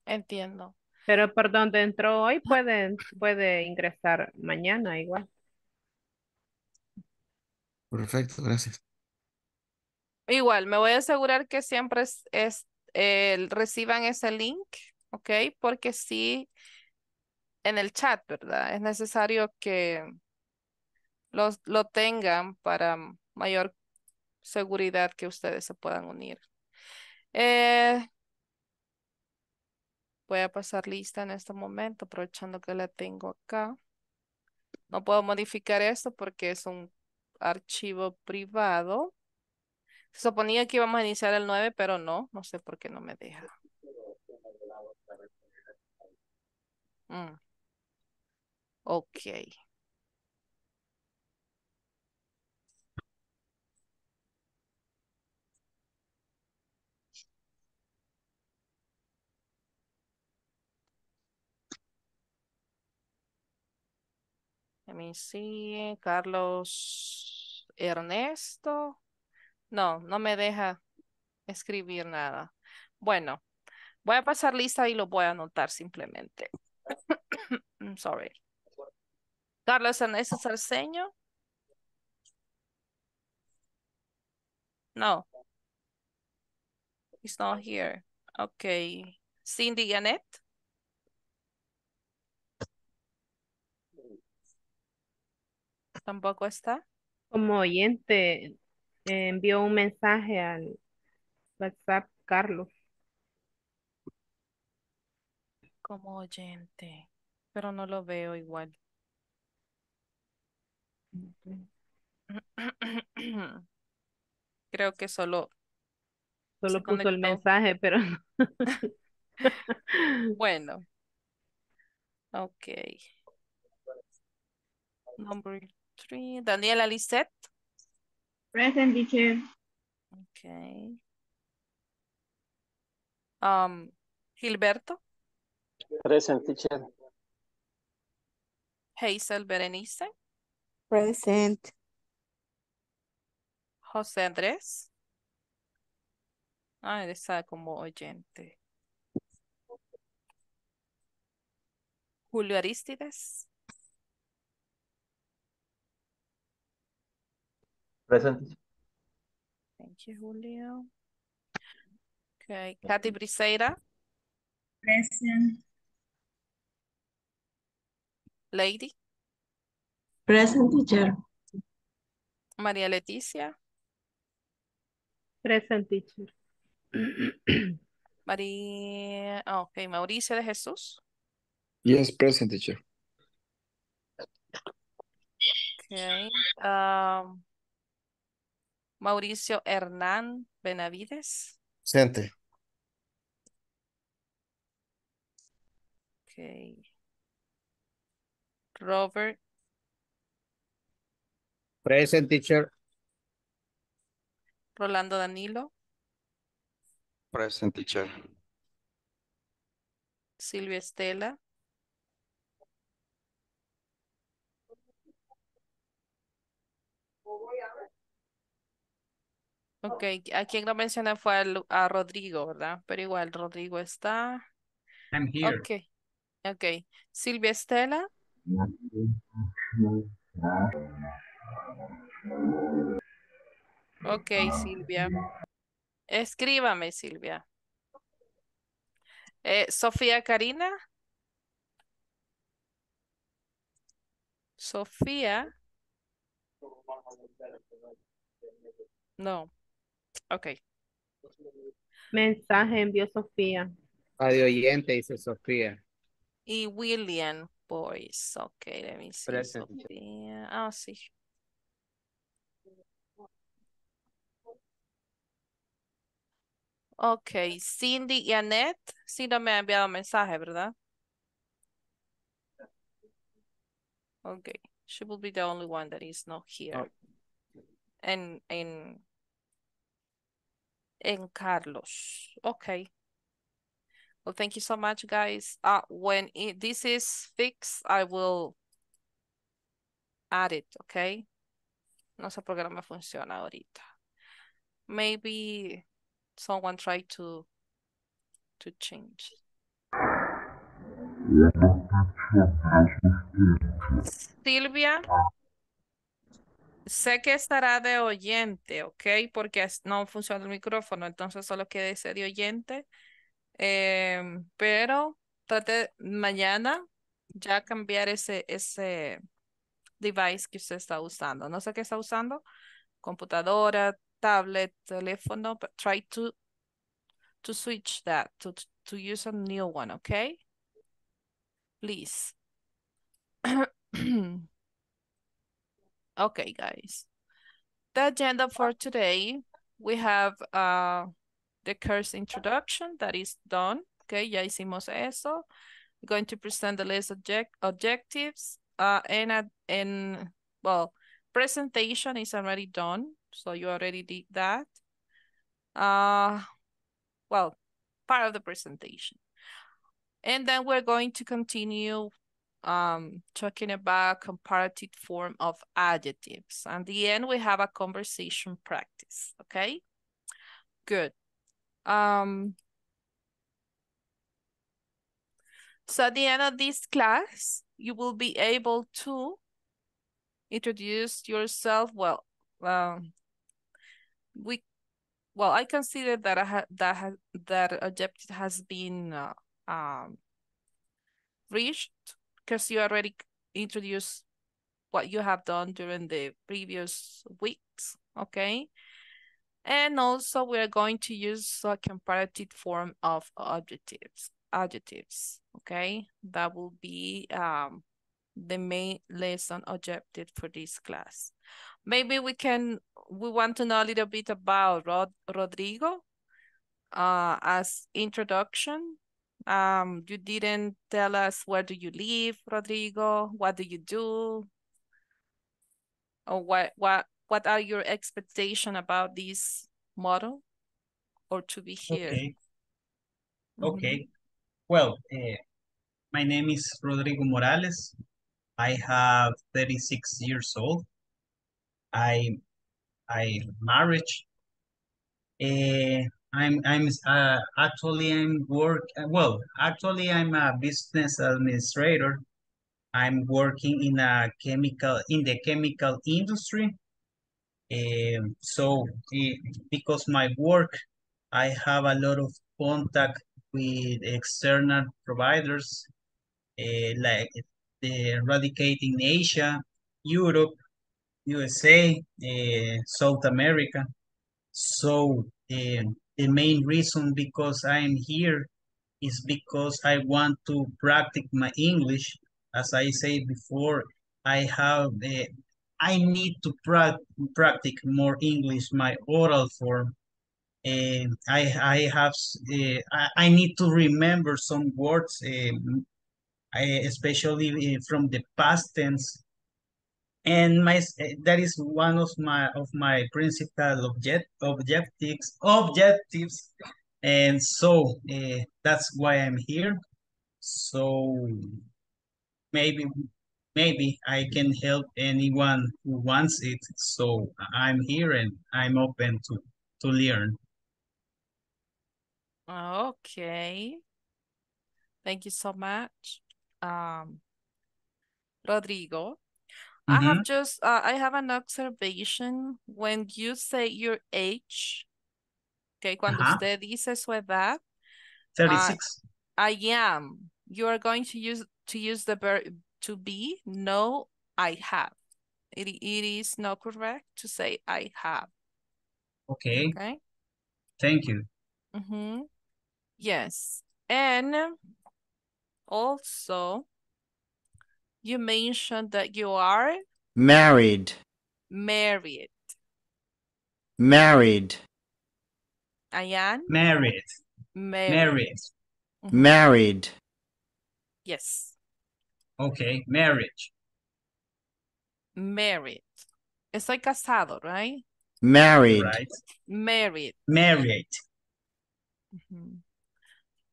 entiendo. Pero por donde entró hoy puede, puede ingresar mañana igual. Perfecto, gracias. Igual, me voy a asegurar que siempre es, es, eh, reciban ese link, ¿ok? Porque sí, en el chat, ¿verdad? Es necesario que los, lo tengan para mayor seguridad que ustedes se puedan unir. Eh, voy a pasar lista en este momento, aprovechando que la tengo acá. No puedo modificar esto porque es un archivo privado. Se suponía que íbamos a iniciar el 9, pero no, no sé por qué no me deja. Mm. Ok. Let me see. Carlos Ernesto. No, no me deja escribir nada. Bueno, voy a pasar lista y lo voy a anotar simplemente. I'm sorry. Carlos Ernesto Sarceño. No. He's not here. Okay. Cindy Gannett. Tampoco está. Como oyente, eh, envió un mensaje al WhatsApp Carlos. Como oyente. Pero no lo veo igual. Creo que solo Solo se puso el conectó. mensaje, pero Bueno. Ok. Number three. Daniela Lisette. Present teacher. Okay. Um, Gilberto. Present teacher. Hazel Berenice. Present. José Andrés. Ah, él está como oyente. Julio Aristides. Present. Thank you, Julio. Okay. Katy Briseira. Present. Lady. Present teacher. María Leticia. present teacher. María. ah, ok. Mauricio de Jesús. Yes, present teacher. Okay. um, Mauricio Hernán Benavides. Presente. Okay. Robert Present teacher. Rolando Danilo. Present teacher. Silvia Estela. Ok, a quien no mencioné fue a Rodrigo, ¿verdad? Pero igual, Rodrigo está. I'm here. Ok, ok. Silvia Estela. Ok, Silvia. Escríbame, Silvia. Eh, Sofía Karina. Sofía. No. Ok. Mensaje envió Sofía. Radio oyente, dice Sofía. Y William Boyce. Ok, let me see. Present. Sofía. Ah, sí. Ok, Cindy y Annette. Sí, no me ha enviado mensaje, ¿verdad? Ok, she will be the only one that is not here. Oh. En, en, en Carlos. Okay. Well, thank you so much, guys. Uh, when it, this is fixed, I will add it, okay? No sé por qué no me funciona ahorita. Maybe someone try to to change. Silvia, sé que estará de oyente, ¿ok? Porque no funciona el micrófono, entonces solo quede de oyente. Em, pero trate mañana ya cambiar ese, ese device que usted está usando. No sé qué está usando, computadora, tablet, teléfono, but try to to switch that to to use a new one, okay? Please. Okay, guys. The agenda for today, we have uh the course introduction that is done. Okay, ya hicimos eso. We're going to present the list object objectives uh and at and well presentation is already done, so you already did that. Uh well, part of the presentation. And then we're going to continue um, talking about comparative form of adjectives. And the end, we have a conversation practice, okay? Good. Um, so at the end of this class, you will be able to introduce yourself. Well, um, we, well, I consider that I ha that ha that objective has been uh, um, reached because you already introduced what you have done during the previous weeks, okay? And also we're going to use a comparative form of adjectives, adjectives, okay? That will be um, the main lesson objective for this class. Maybe we can, we want to know a little bit about Rod Rodrigo uh, as introduction um, you didn't tell us where do you live, Rodrigo? What do you do? Or what what what are your expectation about this model or to be here? Okay. Mhm. Okay. Well, eh, my name is Rodrigo Morales. I have 36 years old. I I married. Eh, I'm I'm uh, actually I'm work uh, well actually I'm a business administrator. I'm working in a chemical in the chemical industry. Um, so eh, because my work, I have a lot of contact with external providers, eh, like the eradicating Asia, Europe, USA, eh, South America. So um, the main reason because I'm here is because I want to practice my English. As I said before, I have uh, I need to pra practice more English, my oral form. And I I have uh, I, I need to remember some words, um, I, especially uh, from the past tense and my that is one of my of my principal object objectives objectives and so uh, that's why i'm here so maybe maybe I can help anyone who wants it. So I'm here and I'm open to, to learn. Okay. Thank you so much. Um, Rodrigo, I Mhm. have just, uh, I have an observation. When you say your age, okay, cuando Ajá. usted dice su edad, 36. I am, you are going to use, to use the verb to be, no, I have. It, it is not correct to say I have, okay. okay? Thank you. Mm-hmm. Yes. And also, you mentioned that you are Married. married. Married. Ayan? Married. Married. Married. Mhm. Married. Yes. Okay. Marriage. Married. Estoy casado, right? Married. Right. Married. Married. Mhm.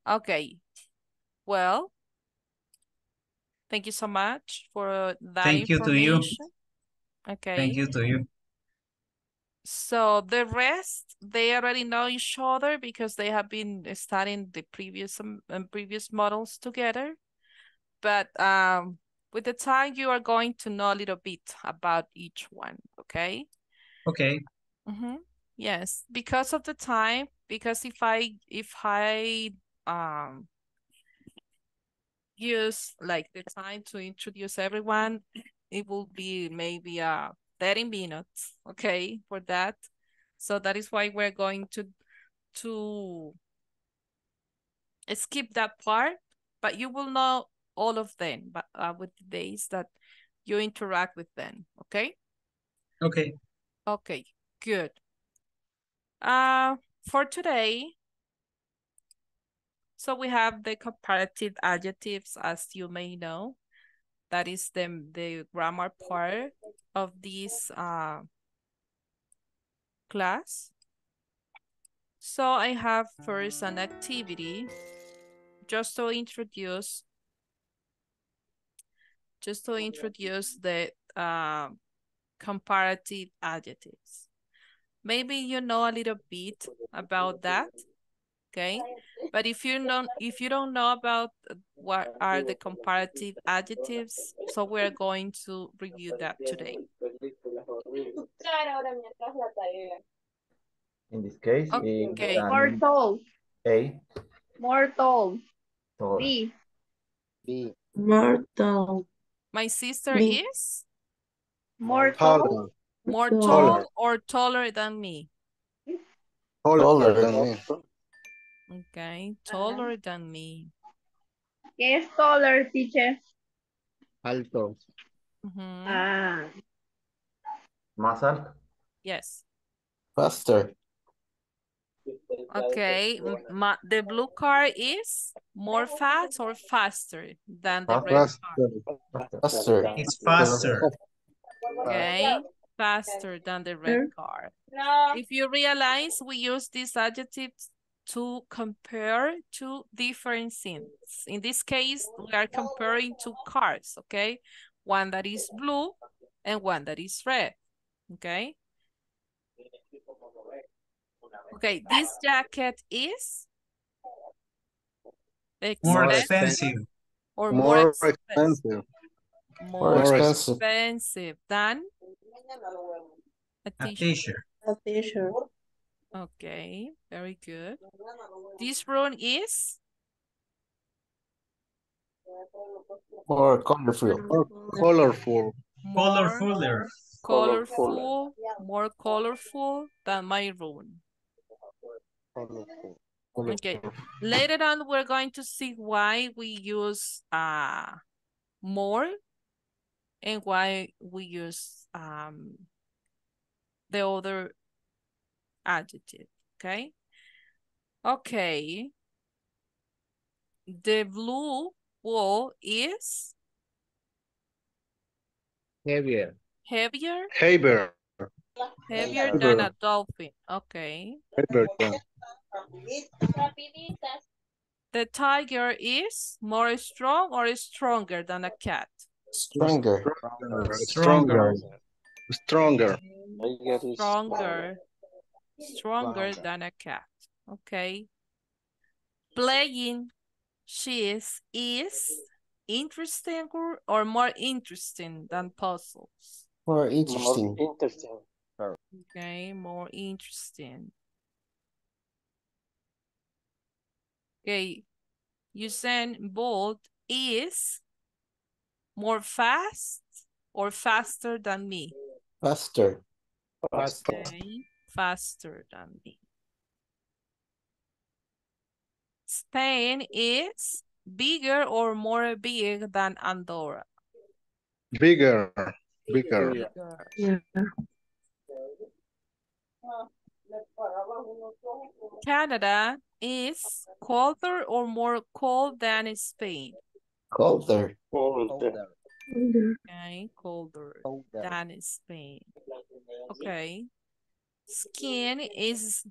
Okay. Well, thank you so much for that Thank you to you. Okay. Thank you to you. So the rest, they already know each other because they have been studying the previous um, um, previous models together. But um, with the time, you are going to know a little bit about each one, okay? Okay. Mm-hmm. Yes, because of the time, because if I if I um use like the time to introduce everyone, it will be maybe uh 30 minutes, okay, for that. So that is why we're going to to skip that part, but you will know all of them but uh, with the days that you interact with them, okay? Okay. Okay, good. Uh, for today, so we have the comparative adjectives, as you may know. That is the, the grammar part of this uh, class. So I have first an activity just to introduce just to introduce the uh, comparative adjectives. Maybe you know a little bit about that, okay? But if you don't if you don't know about what are the comparative adjectives, so we're going to review that today. In this case, Okay. it's an More tall. A. More tall. Tall. B. B. Mortal. My sister Me. is More tall. Taller. more Taller. tall or taller than me. Taller than me. Okay, taller than me. ¿Qué es taller, teacher? Alto. Mhm. Ah, Más alto. Yes. Faster. Okay, ma the blue car is more fast or faster than the red Faster. car? Faster. It's faster. Okay, faster than the red car. If you realize, we use these adjectives to compare two different things. In this case, we are comparing two cars, okay? One that is blue and one that is red, okay? Okay, this jacket is More expensive expensive. or more, More expensive. expensive. More More expensive. expensive. than a A t-shirt. t-shirt. A t-shirt. Okay, very good. This room is More colorful. More colorful. more Colorfuler. colorful, more colorful than my room. Colorful. Okay, later on, we're going to see why we use uh more and why we use um the other adjective, okay? Okay. The blue wool is Heavier. heavier, Heavier. heavier than a dolphin. Okay. Heavier than. The tiger is more strong or stronger than a cat. Stronger. Stronger. Stronger. I get it. Stronger. Stronger than a cat. Okay. Playing chess is interesting or, or more interesting than puzzles. More interesting. More interesting. Okay, more interesting. Okay, Usain Bolt is more fast or faster than me? Faster. Okay, faster than me. Spain is bigger or more big than Andorra? Bigger. Bigger. Bigger. Yeah. Canada is colder or more cold than Spain? Colder. Colder. Okay, colder than Spain. Okay. Skin is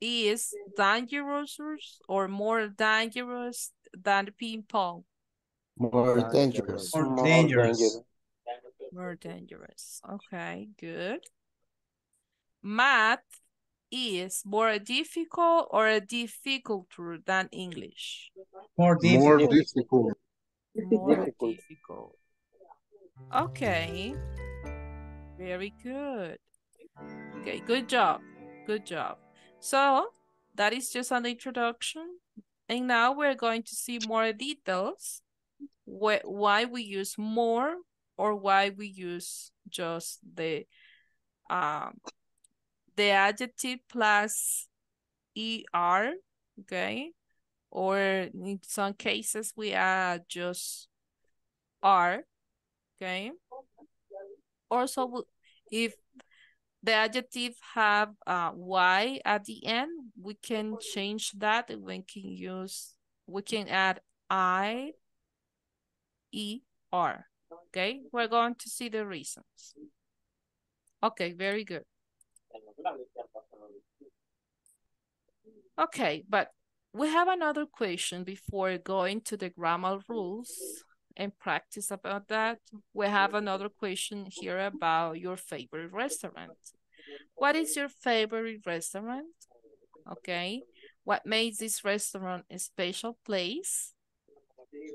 is dangerous or more dangerous than ping pong? More dangerous. More More dangerous. dangerous. More dangerous. Okay, good. Math is more difficult or a difficulter than English? More More difficult. difficult. More Difficult. difficult. Okay. Very good. Okay, good job. Good job. So that is just an introduction. And now we're going to see more details. Wh why we use more or why we use just the um the adjective plus er, okay? Or in some cases we add just are, okay? Also, if the adjective have uh, y at the end, we can change that we can use, we can add I, E, R, okay? We're going to see the reasons. Okay, very good. Okay, but we have another question before going to the grammar rules and practice about that. We have another question here about your favorite restaurant. What is your favorite restaurant? Okay. What makes this restaurant a special place?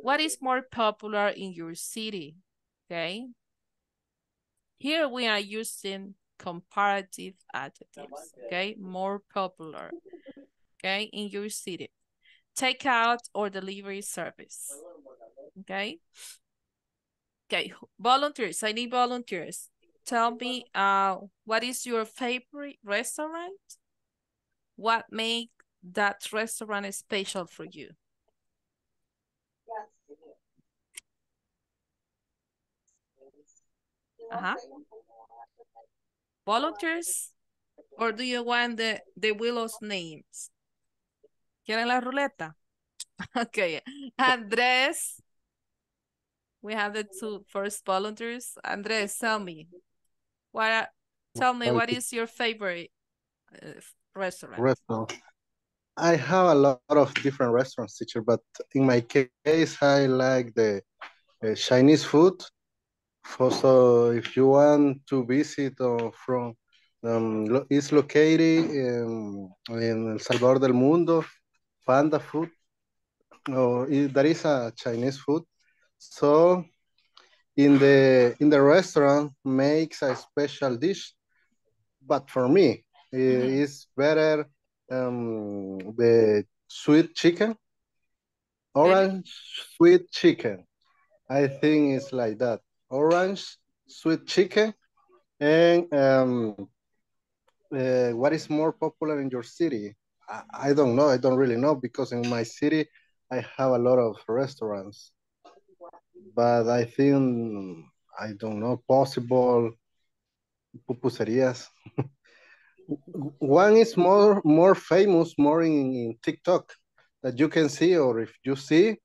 What is more popular in your city? Okay. Here we are using comparative adjectives. Okay. More popular. Okay. In your city. Takeout or delivery service. Okay. Okay. Volunteers. I need volunteers. Tell me uh what is your favorite restaurant? What make that restaurant special for you? Uh-huh. Volunteers? Or do you want the, the Wheel of Names? ¿Quieren la ruleta? Okay. Andres. We have the two first volunteers. Andres, tell me. What are- tell me what is your favorite uh, restaurant? Restaurant. I have a lot of different restaurants, teacher, but in my case, I like the uh, Chinese food. For, so if you want to visit or from, um, it's located in, in El Salvador del Mundo, Panda food. Or i- there is a Chinese food. So in the in the restaurant makes a special dish, but for me, i- Mhm. it's better um, the sweet chicken, orange sweet chicken. I think it's like that. Orange sweet chicken. And um, uh, what is more popular in your city? I, I don't know. I don't really know because in my city, I have a lot of restaurants. But I think, I don't know, possible pupuserias. One is more more famous, more in, in TikTok that you can see, or if you see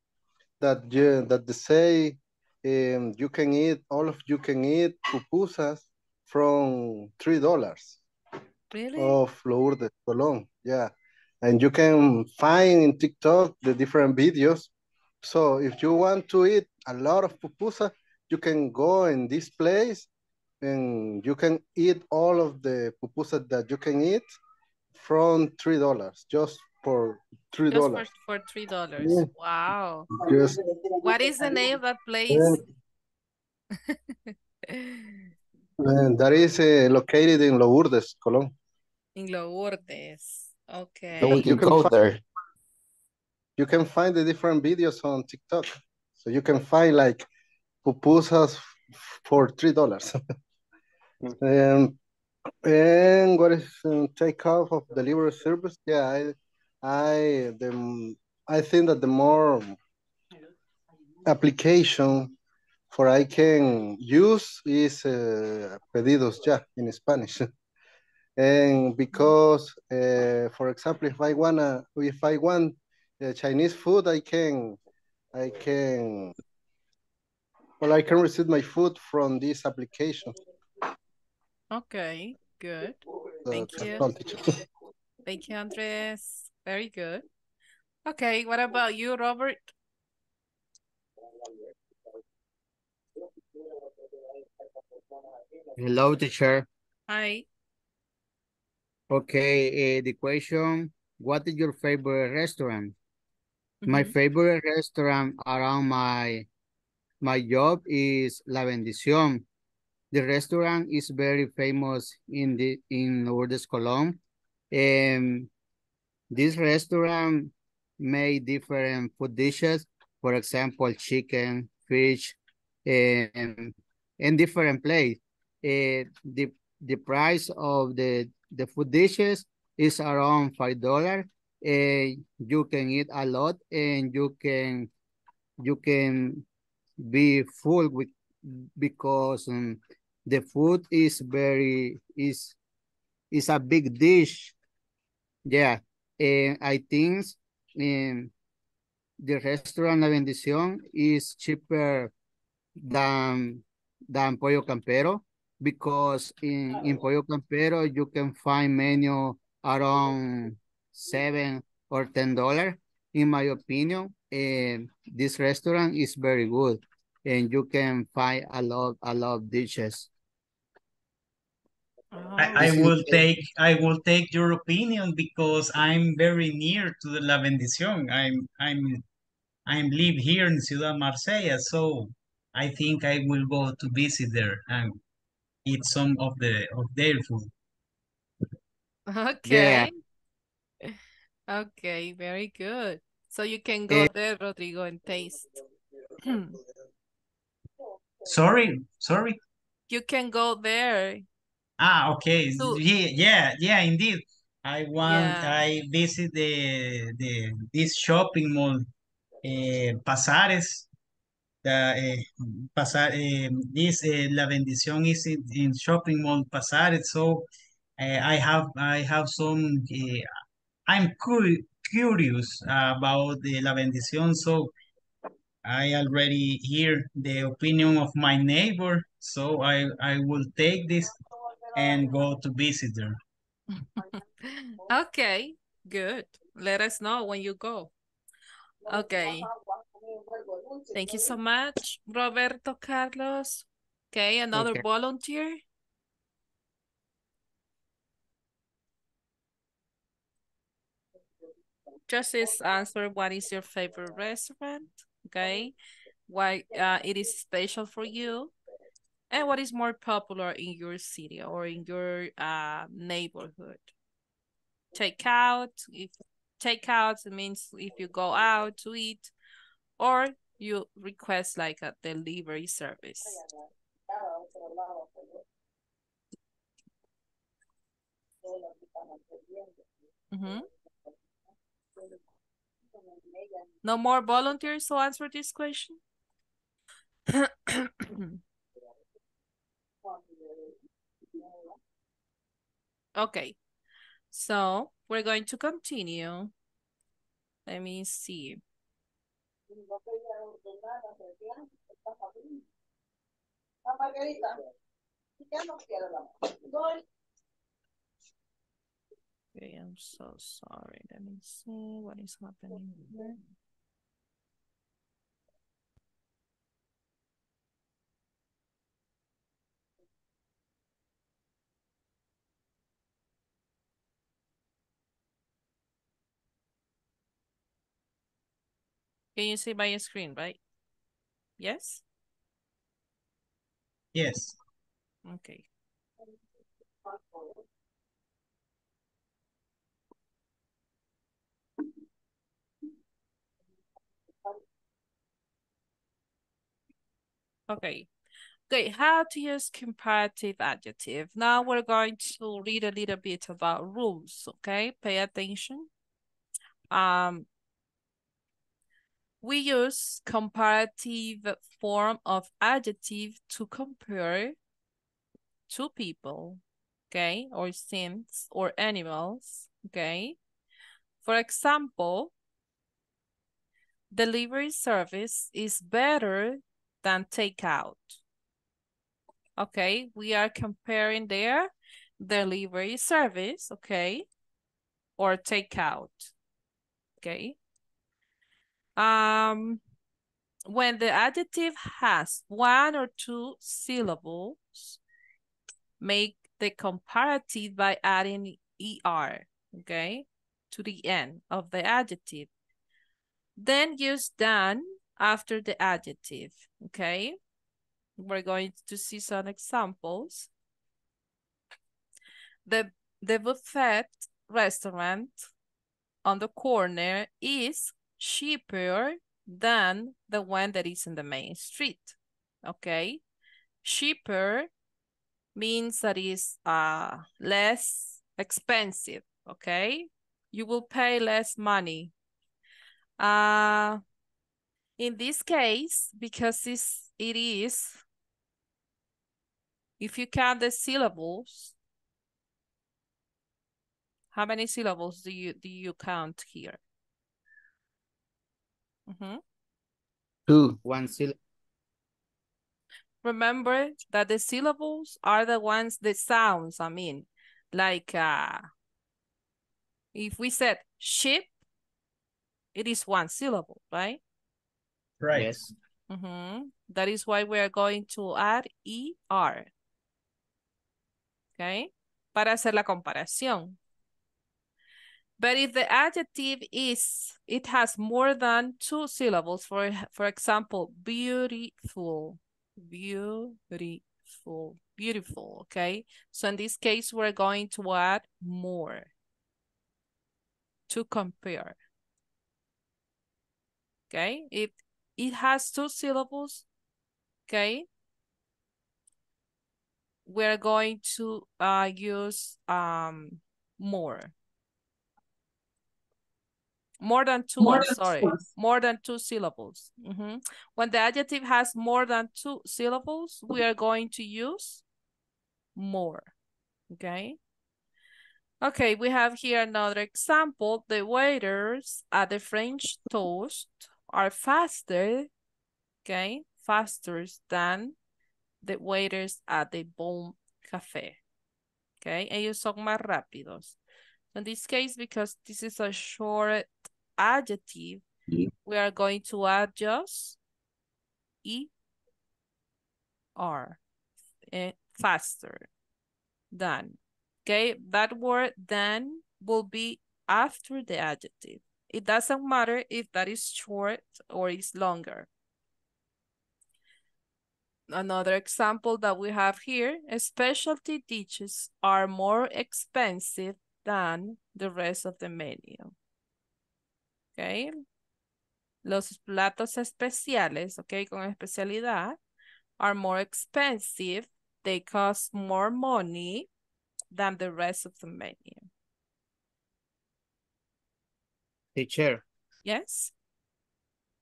that you, that they say um, you can eat all of you can eat pupusas from three dollars Really? of Lourdes Colón. Yeah, and you can find in TikTok the different videos. So if you want to eat a lot of pupusa, you can go in this place and you can eat all of the pupusas that you can eat from three dollars just for three Just for, dollars. for three dollars. Yeah. Wow. Just What is the name of that place? and that is uh, located in Lourdes, Colón. In Lourdes. Okay. So we can go find, there. You can find the different videos on TikTok. So you can find like pupusas for three dollars. um, and what is um, takeoff of delivery service? Yeah, I, I the I think that the more application for I can use is uh, PedidosYa in Spanish. and because, uh, for example, if I wanna, if I want uh, Chinese food, I can, I can, well, I can receive my food from this application. Okay, good. So Thank you. Thank you, Andres. Very good. Okay, what about you, Robert? Hello, teacher. Hi. Okay, uh, the question, what is your favorite restaurant? My Mhm. favorite restaurant around my my job is La Bendición. The restaurant is very famous in the in Lourdes Colón. And this restaurant made different food dishes, for example, chicken, fish, and in different place. Uh, the the price of the the food dishes is around five dollar. And you can eat a lot, and you can you can be full with because um, the food is very is is a big dish. Yeah, and I think um, the restaurant La Bendición is cheaper than than Pollo Campero because in, in Pollo Campero you can find menu around seven or ten dollars. In my opinion, and this restaurant is very good, and you can find a lot a lot of dishes. I, oh. I will take I will take your opinion because I'm very near to the La Bendición. I'm I'm I'm live here in Ciudad Marsella, so I think I will go to visit there and eat some of the of their food. Okay. Okay, very good. So you can go there, Rodrigo, and taste. Sorry, sorry. You can go there. Ah, okay. So- Yeah, yeah, yeah, indeed. I want Yeah. I visit the the this shopping mall, eh, Pasares. The uh, Pasar eh, this eh, La Bendición is in, in shopping mall Pasares. So eh, I have I have some. I'm cu curious about the La Bendición. So I already hear the opinion of my neighbor. So I I will take this and go to visit there. Okay, good. Let us know when you go. Okay. Thank you so much, Roberto Carlos. Okay, another Okay. volunteer. Just is answer what is your favorite restaurant, okay? Why uh, it is special for you, and what is more popular in your city or in your uh, neighborhood. Takeout, if takeout means if you go out to eat, or you request like a delivery service. Mhm. No more volunteers to answer this question? Okay, so we're going to continue. Let me see. Okay, I'm so sorry. Let me see what is happening here. Can you see my screen, right? Yes? Yes. Okay. Okay. Okay, how to use comparative adjective. Now we're going to read a little bit about rules, okay? Pay attention. Um, we use comparative form of adjective to compare two people, okay? Or things or animals, okay? For example, delivery service is better than takeout. Okay, we are comparing their delivery service, okay, or takeout, okay. Um, when the adjective has one or two syllables, make the comparative by adding er, okay, to the end of the adjective. Then use than after the adjective, okay? We're going to see some examples. The, the buffet restaurant on the corner is cheaper than the one that is in the main street, okay? Cheaper means that is uh, less expensive, okay? You will pay less money. Uh, in this case, because it's, it is if you count the syllables, how many syllables do you do you count here? Mm -hmm. Two. One syllable. Remember that the syllables are the ones, the sounds, I mean, like uh, if we said ship, it is one syllable, right? Right. Yes. Mm -hmm. That is why we are going to add ER. okay? Para hacer la comparación. But if the adjective is, it has more than two syllables, for, for example, beautiful, beautiful, beautiful, okay? So in this case, we're going to add more to compare. Okay, if it has two syllables, okay, we're going to uh, use um, more. More than two, more than sorry. Two. More than two syllables. Mm -hmm. When the adjective has more than two syllables, we are going to use more. Okay. Okay, we have here another example. The waiters at the French toast are faster, okay, faster than the waiters at the Bon Café. Okay, ellos son más rápidos. In this case, because this is a short adjective, yeah. we are going to add just E R, eh, faster than. Okay, that word then will be after the adjective. It doesn't matter if that is short or is longer another example that we have here, specialty dishes are more expensive than the rest of the menu. Okay. Los platos especiales, okay, con especialidad, are more expensive. They cost more money than the rest of the menu. Teacher. Yes.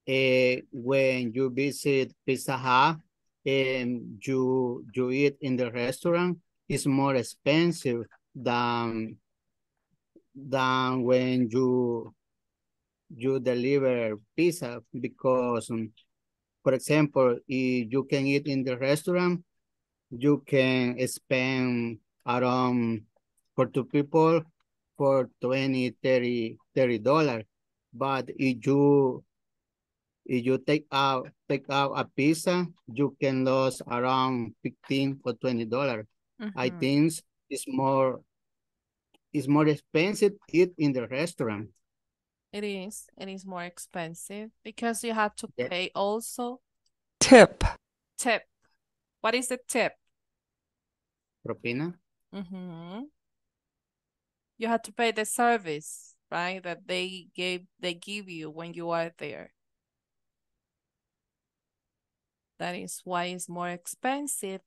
Uh, when you visit Pizza Hut, and you you eat in the restaurant it's more expensive than than when you you deliver pizza because um, for example if you can eat in the restaurant you can spend around for two people for 20 30 30 dollars but if you if you take out take out a pizza, you can lose around 15 or 20 dollars. Mm -hmm. I Mm-hmm. think it's more it's more expensive eat in the restaurant. It is. It is more expensive because you have to Yeah. pay also Tip. tip. What is the tip? Propina. Mm-hmm. You have to pay the service, right? That they gave they give you when you are there. That is why it's more expensive.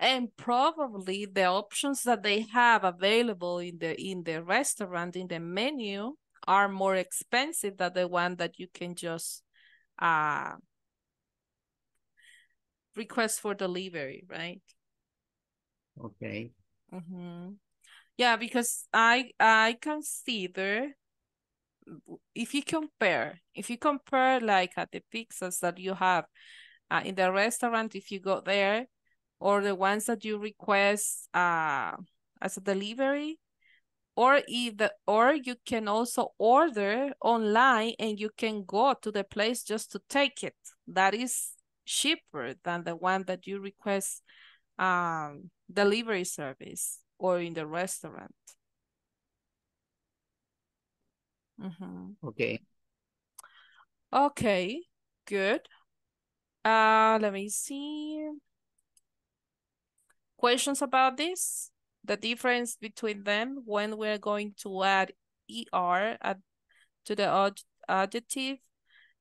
And probably the options that they have available in the in the restaurant in the menu are more expensive than the one that you can just uh request for delivery, right? Okay. Mm-hmm. Yeah, because I I consider if you compare, if you compare like at the pizzas that you have uh, in the restaurant, if you go there, or the ones that you request uh as a delivery, or if the or you can also order online and you can go to the place just to take it. That is cheaper than the one that you request um delivery service or in the restaurant. Mm-hmm. Okay. Okay, good. Uh, let me see. Questions about this? The difference between them when we're going to add ER at, to the ad adjective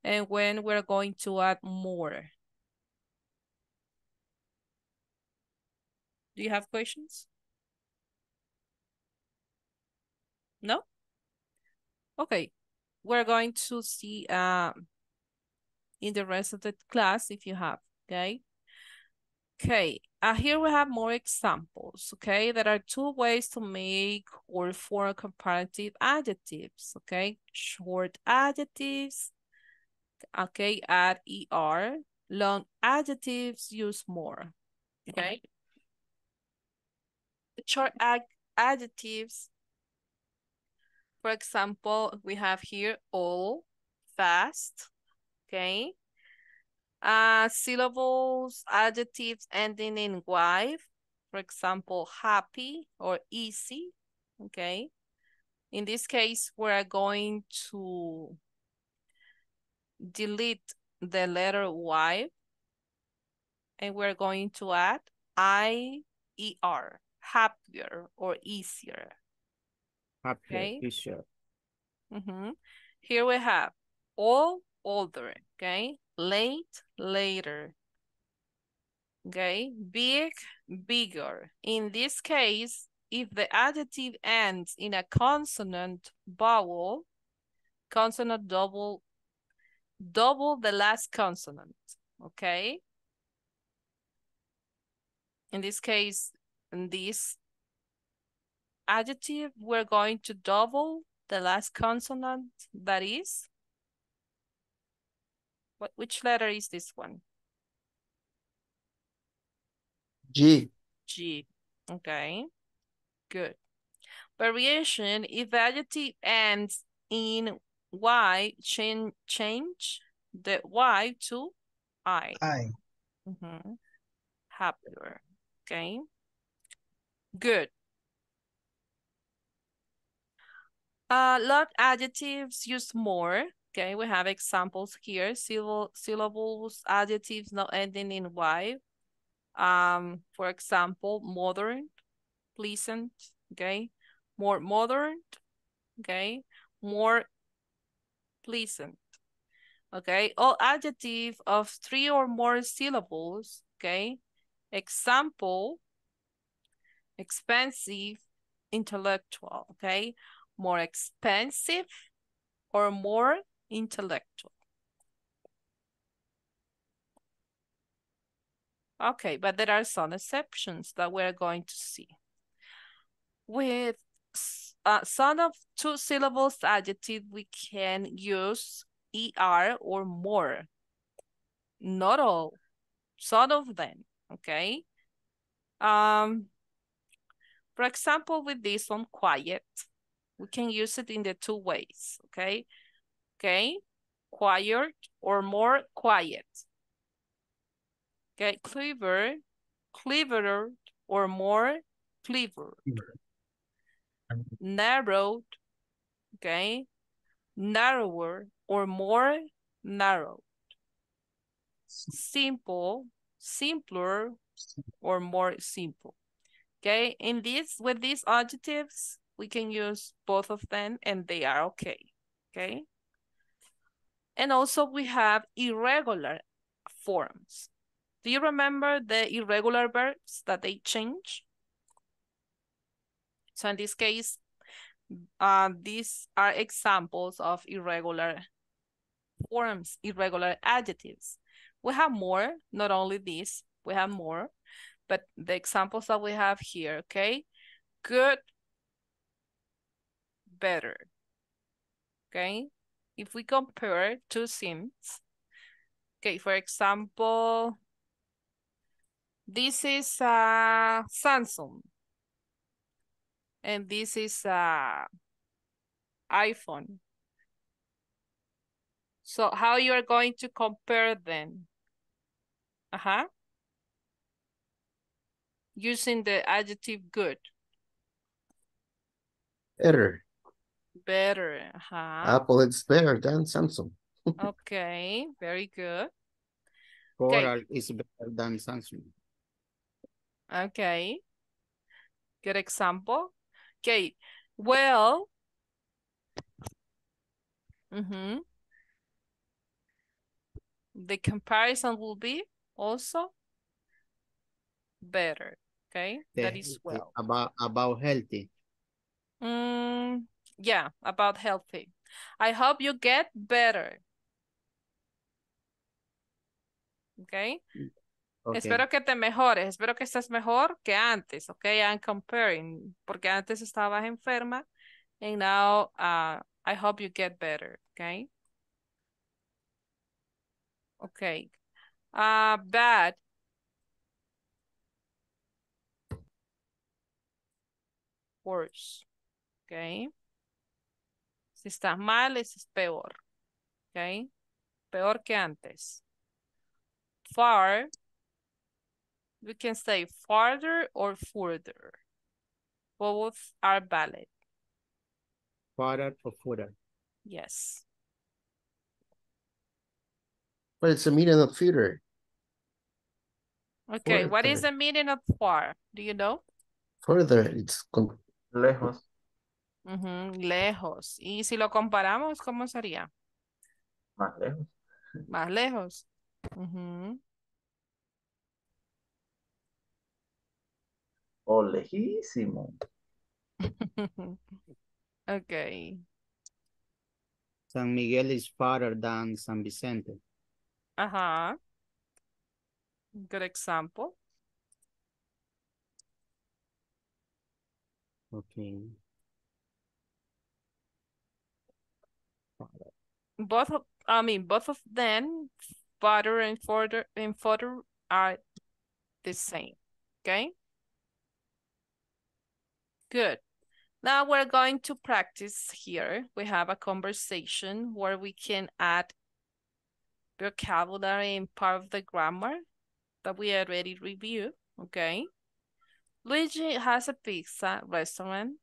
and when we're going to add more. Do you have questions? No? Okay, we're going to see um in the rest of the class if you have, okay? Okay, uh, here we have more examples, okay? There are two ways to make or form comparative adjectives, okay? Short adjectives, okay, add ER. Long adjectives use more, okay? Short ad adjectives, for example, we have here all, fast, okay? Uh, syllables, adjectives ending in Y, for example, happy or easy, okay? In this case, we're going to delete the letter Y and we're going to add I-E-R, happier or easier, Happier, okay? easier. Mm-hmm. Here we have all older, okay? Late, later. Okay, big, bigger. In this case, if the adjective ends in a consonant vowel, consonant double, double the last consonant, okay? In this case, in this adjective, we're going to double the last consonant that is what which letter is this one? G. G. Okay. Good. Variation if the adjective ends in Y, change change the Y to I. I. Mm -hmm. Happier. Okay. Good. Uh, lot adjectives use more. Okay, we have examples here. Syllab syllables, adjectives not ending in Y. Um, for example, modern, pleasant, okay? More modern, okay? More pleasant, okay? All adjective of three or more syllables, okay? Example, expensive, intellectual, okay? More expensive or more intellectual. Okay, but there are some exceptions that we're going to see. With uh, some of two syllables adjective, we can use ER or more. Not all, some of them, okay? Um, for example, with this one, quiet, we can use it in the two ways, okay? Okay, quiet or more quiet. Okay, clever, cleverer or more clever. Narrowed, okay, narrower or more narrow. Simple, simpler, or more simple. Okay, in this, with these adjectives, we can use both of them and they are okay. Okay. And also we have irregular forms. Do you remember the irregular verbs that they change? So in this case, uh, these are examples of irregular forms, irregular adjectives. We have more, not only these, we have more, but the examples that we have here, okay? Good, better, okay? If we compare two sims, okay, for example, this is uh, Samsung, and this is uh, iPhone. So how you are going to compare them? Uh-huh. Using the adjective good. Better. Better. Uh-huh. Apple is better than Samsung. Okay, very good. Coral is better than Samsung. Okay. Good example. Okay. Well. Mm-hmm. The comparison will be also better. Okay. That The- is the- well. About, about healthy. Mm, yeah, about healthy. I hope you get better. Okay. Okay. Espero que te mejores, espero que estés mejor que antes, okay? I'm comparing, porque antes estabas enferma, and now uh, I hope you get better, okay? Okay. Uh, bad. Worse, okay? Si estás mal, ese es peor, okay? Peor que antes. Far, we can say farther or further. Both are valid. Father or further. Yes. But it's a meaning of theater. Okay, what is Further. the meaning of far? Do you know? Further, it's con- Lejos. Y si lo comparamos, ¿cómo sería? Más lejos. Más lejos. Ujú. O lejísimo. Okay. San Miguel is farther than San Vicente. Ajá. Good example. Okay. Both of, I mean, both of them, farther and further and further are the same. Okay? Good. Now we're going to practice here. We have a conversation where we can add vocabulary and part of the grammar that we already reviewed, okay? Luigi has a pizza restaurant,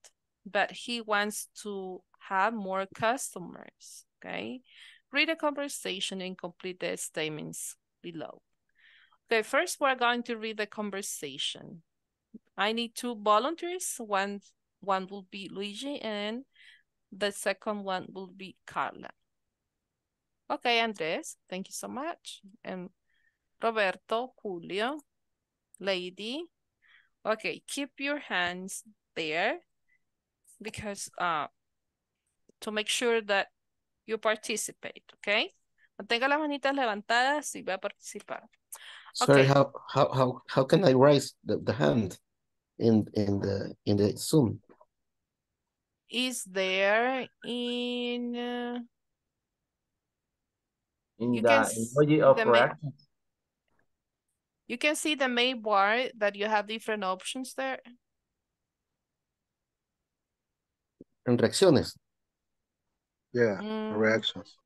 but he wants to have more customers, okay? Read the conversation and complete the statements below. Okay, first we're going to read the conversation. I need two volunteers. One, one will be Luigi and the second one will be Carla. Okay, Andres, thank you so much. And Roberto, Julio, Lady. Okay, keep your hands there because uh to make sure that you participate, okay? Mantenga las manitas levantadas y va a participar. Sorry, how how how how can I raise the, the hand in in the in the Zoom? Is there in uh, In You the can emoji of the ma- you can see the main bar that you have different options there. En reacciones. Yeah, Mm. reactions.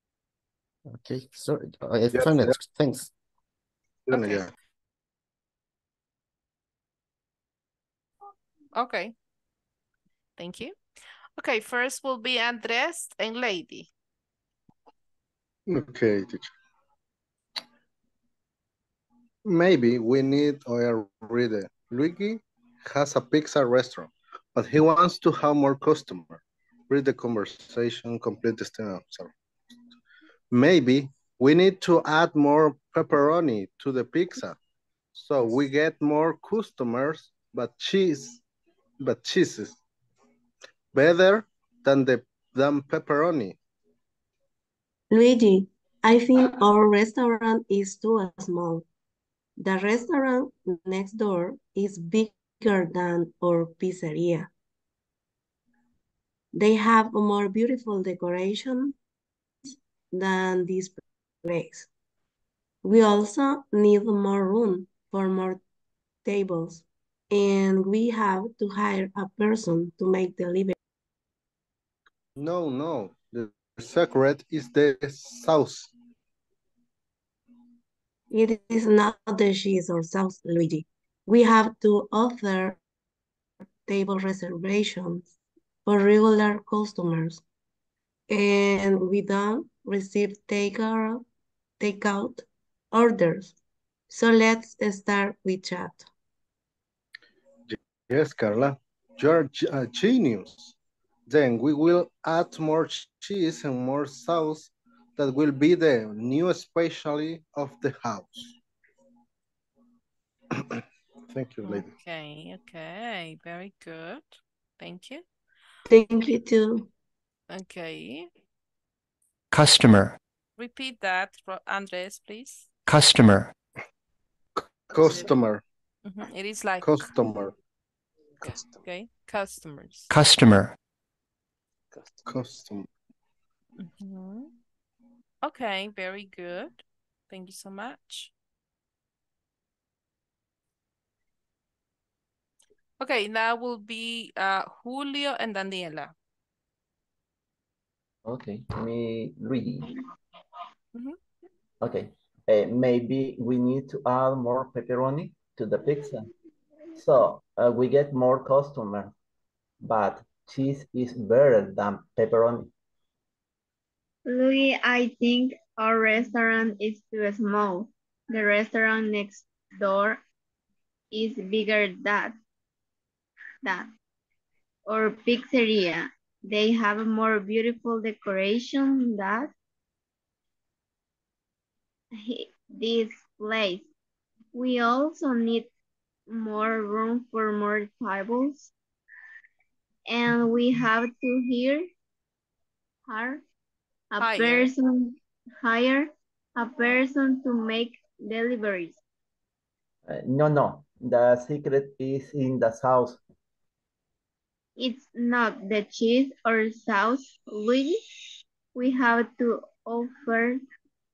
Okay, sorry, I Yes, found it. yes. Thanks. Okay. Yeah. Okay. Thank you. Okay, first will be Andres and Lady. Okay, teacher. Maybe we need or reader. Luigi has a pizza restaurant, but he wants to have more customers. Read the conversation, complete the statement. Sorry. Maybe we need to add more pepperoni to the pizza. So we get more customers, but cheese, but cheeses better than the than pepperoni. Luigi, I think our restaurant is too small. The restaurant next door is bigger than our pizzeria. They have a more beautiful decoration than this place. We also need more room for more tables, and we have to hire a person to make delivery. No, no, the secret is the sauce. It is not the cheese or sauce, Luigi. We have to offer table reservations for regular customers, and we don't receive takeout takeout orders. So let's start with chat. Yes, Carla, you're a uh, genius. Then we will add more cheese and more sauce that will be the new specialty of the house. Thank you, lady. Okay, okay, very good. Thank you. Thank you too. Okay, customer, repeat that, Ro- Andres, please. customer, Customer, Mhm, It is like, customer, okay, customers. customer, Customer. custom. Mhm. Okay, very good. Thank you so much. Okay, now will be uh, Julio and Daniela. Okay, me Luigi. Mhm. Okay, uh, maybe we need to add more pepperoni to the pizza. So uh, we get more customers, but cheese is better than pepperoni. Louis, I think our restaurant is too small. The restaurant next door is bigger than that. Or pizzeria. They have a more beautiful decoration than he- this place. We also need more room for more tables. And we have to hear her a Hire. person hire a person to make deliveries. Uh, no, no, the secret is in the sauce. It's not the cheese or sauce, Luigi. We have to offer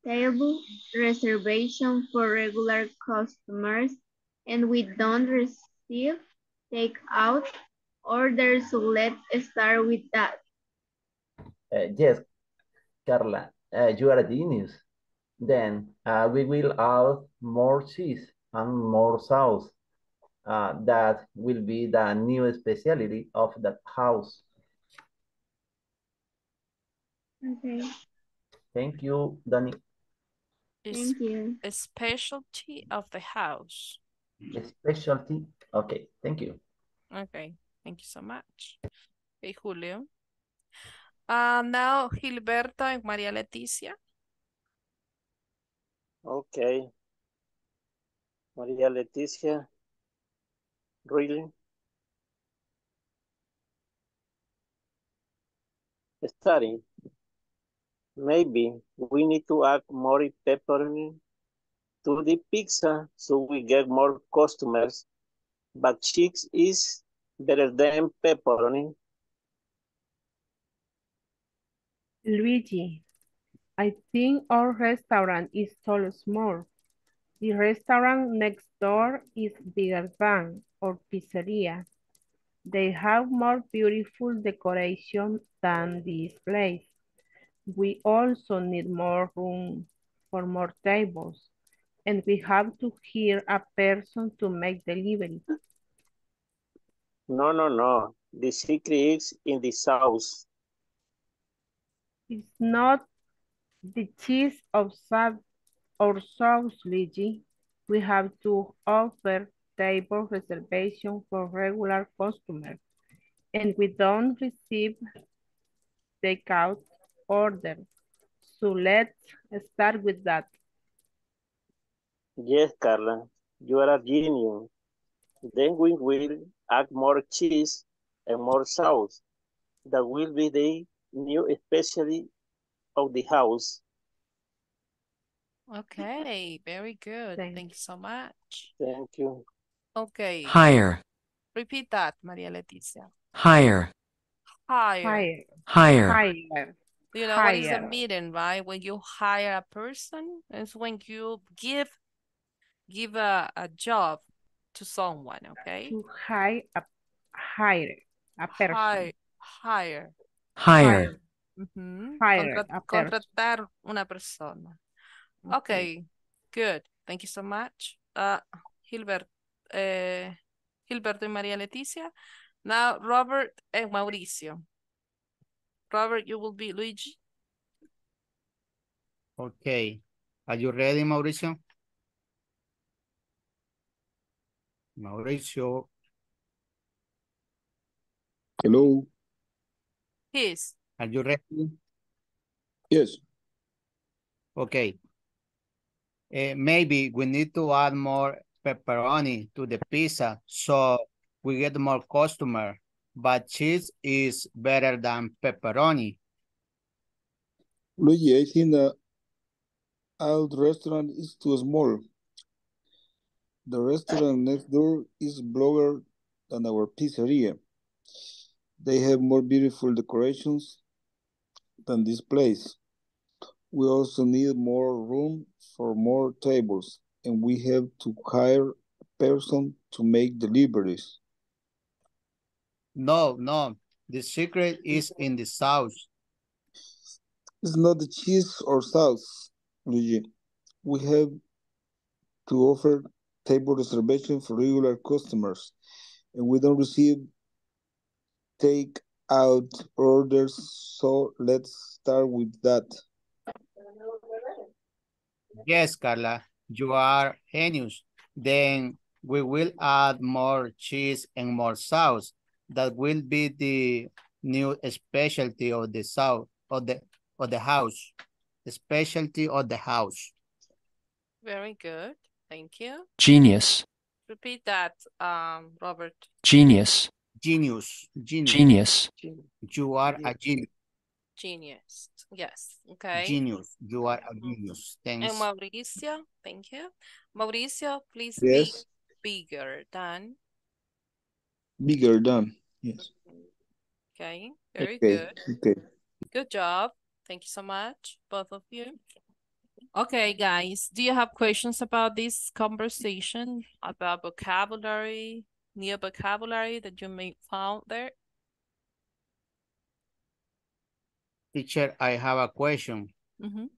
table reservation for regular customers and we don't receive takeout orders. So let's start with that. Uh, yes, Carla, uh, you are a genius. Then uh, we will add more cheese and more sauce. Uh, that will be the new specialty of the house. Okay, Thank you, Danny. Thank you. a specialty of the house. A Specialty. Okay, thank you. Okay, thank you so much. Okay, Julio. Uh, now Gilberto and Maria Leticia. Okay. Maria Leticia. Really? Studying. Maybe we need to add more pepperoni to the pizza so we get more customers. But cheese is better than pepperoni. Luigi, I think our restaurant is so small. The restaurant next door is bigger than our pizzeria. They have more beautiful decoration than this place. We also need more room for more tables. And we have to hire a person to make delivery. No, no, no. The secret is in the sauce. It's not The cheese of sauce or sauce, Luigi. We have to offer table reservation for regular customers. And we don't receive takeout order. So let's start with that. Yes, Carla, you are a genius. Then we will add more cheese and more sauce. That will be the new specialty of the house. Okay, very good. Thank Thank you so much. Thank you. Okay, higher, repeat that, Maria Leticia. higher, Hire. Higher. higher, Higher. You know what is a Hire. meeting, right? When you hire a person, it's when you give give a, a job to someone, okay? To hire a hire a person. Hire, hire. higher, Ujú, Hire contra- a person. una persona. Okay, good. Thank you so much. Uh, Gilbert, uh, Gilberto y María Leticia. Now, Robert and Mauricio. Robert, you will be Luigi. Okay. Are you ready, Mauricio? Mauricio, Hello. Yes. are you ready? Yes. Okay. Eh, maybe we need to add more pepperoni to the pizza so we get more customer. But cheese is better than pepperoni. Luigi, I think the out restaurant is too small. The restaurant next door is bigger than our pizzeria. They have more beautiful decorations than this place. We also need more room for more tables, and we have to hire a person to make deliveries. No, no. The secret is in the sauce. It's not the cheese or sauce, Luigi. We have to offer table reservation for regular customers, and we don't receive take out orders, so let's start with that. Yes, Carla, you are genius. Then we will add more cheese and more sauce. That will be the new specialty of the south of the of the house. The specialty of the house. Very good. Thank you. genius, Repeat that, um, Robert. genius, Genius. Genius. genius, You are a genius. Genius. Yes. Okay. Genius. You are a mm-hmm. genius. Thanks. And. Mauricio, thank you. Mauricio, please Yes. be bigger than. Bigger than. Yes. Okay. Very Okay. good. Okay. Good job. Thank you so much, both of you. Okay, guys, do you have questions about this conversation about vocabulary, new vocabulary that you may found there? Teacher, I have a question. Mhm.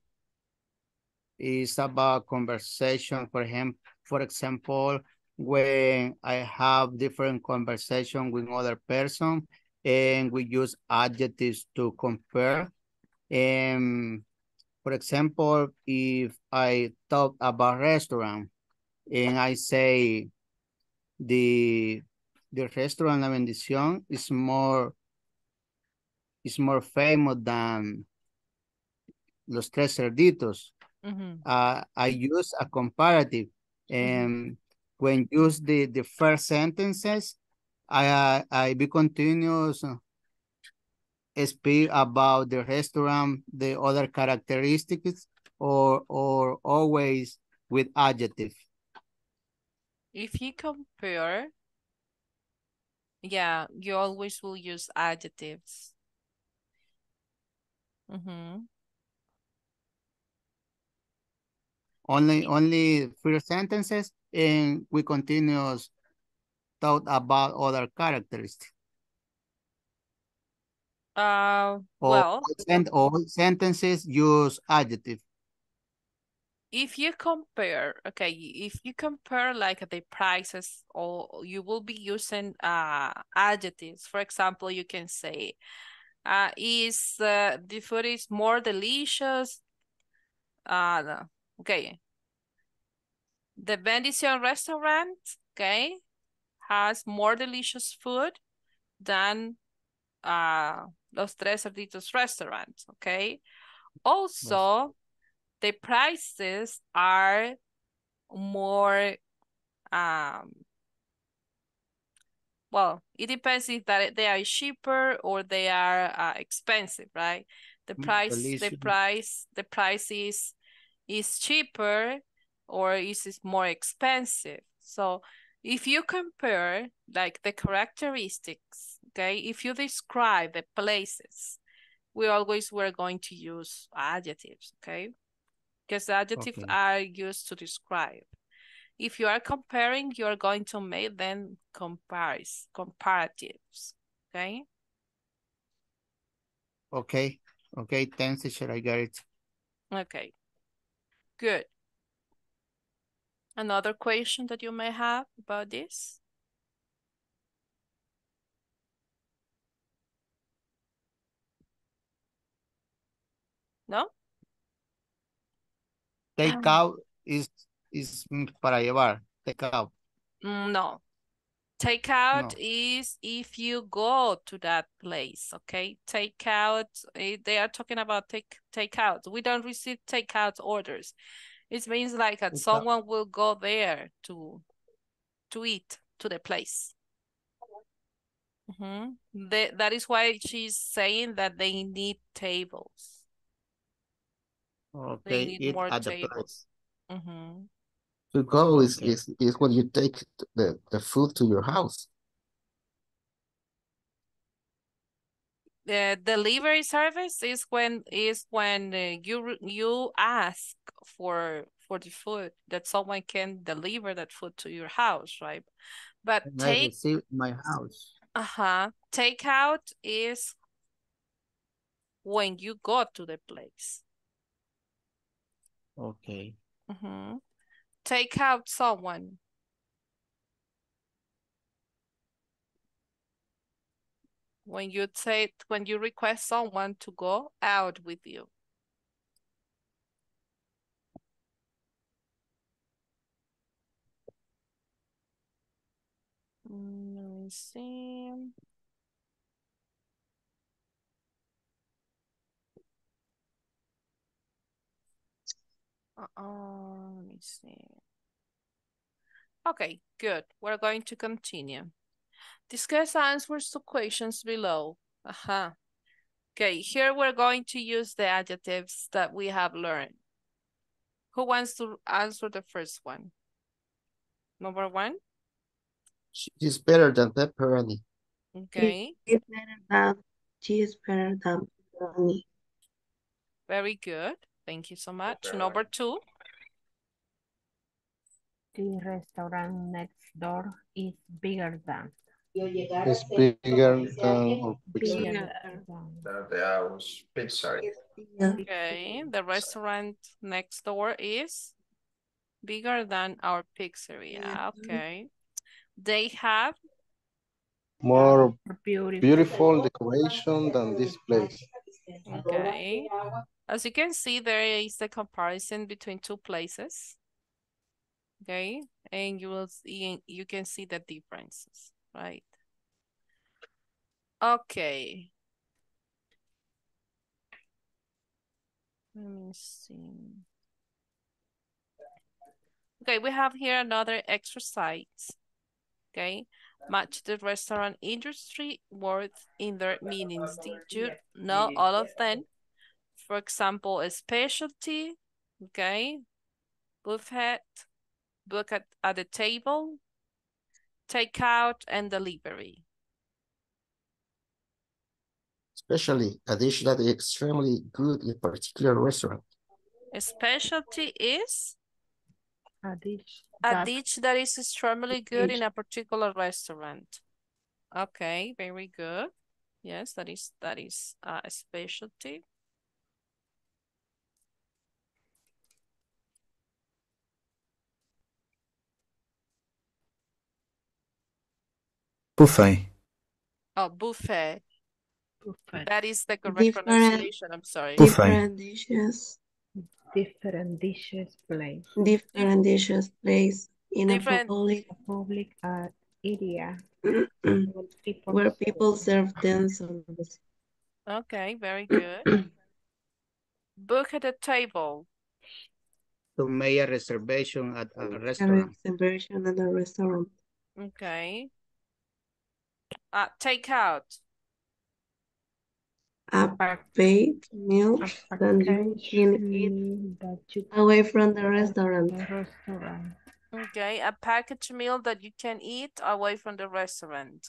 It's about conversation, for him, for example, when I have different conversation with other person and we use adjectives to compare. And for example, if I talk about restaurant and I say the the restaurant La Bendición is more is more famous than Los Tres Cerditos. Mhm. Uh, I use a comparative and when use the, the first sentences, I, uh, I be continuous uh, speak about the restaurant, the other characteristics, or, or always with adjective. If you compare, yeah, you always will use adjectives. Mm-hmm. Only, only first sentences and we continuous talk about other characteristics. Uh, well, sent all sentences use adjective. if you compare, okay, if you compare like the prices, or you will be using uh adjectives. For example, you can say, uh, is uh, the food is more delicious uh, no. okay. The Bendición restaurant, okay, has more delicious food than uh, Los Tres Cerditos restaurant, okay? Also, the prices are more, um, well, it depends if that they are cheaper or they are uh, expensive, right? The price, the price, the price is is cheaper or is it more expensive? So if you compare like the characteristics, okay, if you describe the places, we always were going to use adjectives, okay? Because adjectives Okay. are used to describe. If you are comparing, you're going to make them compares, comparatives, okay? Okay, okay, thanks, teacher, I got it. Okay, good. Another question that you may have about this? No? Take um. out is, is mm, para llevar, take out. Mm, No. Take out No. is if you go to that place, okay? Take out, eh, they are talking about take take out. We don't receive takeout orders. It means like that Take out. someone will go there to to eat to the place. Mhm. The, that is why she's saying that they need tables. Okay, They need more tables. place. Mhm. To go is, is, is when you take the, the food to your house. The delivery service is when is when uh, you you ask for for the food that someone can deliver that food to your house, right? But And take my house. uh-huh takeout is when you go to the place. Okay, Mm-hmm. Take out someone. When you take when you request someone to go out with you. Mm, Let me see. Uh-oh, let me see. Okay, good. We're going to continue. Discuss answers to questions below. Uh-huh. Okay, here we're going to use the adjectives that we have learned. Who wants to answer the first one? Number one? She is better than pepperoni. Okay, She is better than, she is better than me. very good. Thank you so much. Number two? The restaurant next door is bigger than. It's bigger than or bigger. Bigger than. Okay, the restaurant next door is bigger than our pizzeria. Okay. They have More Beautiful. beautiful decoration than this place. Okay. As you can see, there is a comparison between two places. Okay, and you will see, you can see the differences, right? Okay. Let me see. Okay, we have here another exercise. Okay, match the restaurant industry words in their meanings. Did you know all of them? For example, a specialty, okay, buffet, book at, at the table, takeout, and delivery. Especially a dish that is extremely good in a particular restaurant. A specialty is A dish. a dish that is extremely good dish. in a particular restaurant. Okay, very good. Yes, that is that is uh, a specialty. Buffet. Oh, buffet. Buffet. That is the correct Different- pronunciation. I'm sorry. Buffet. Different dishes. Different dishes placed. Different dishes place in a Different- public Public uh, area. where people serve themselves. Okay, very good. Book at a table. To make a reservation at a A restaurant. reservation at a restaurant. Okay. Uh, take out. A paid meal that you can eat away from the restaurant. restaurant. Okay, a packaged meal that you can eat away from the restaurant.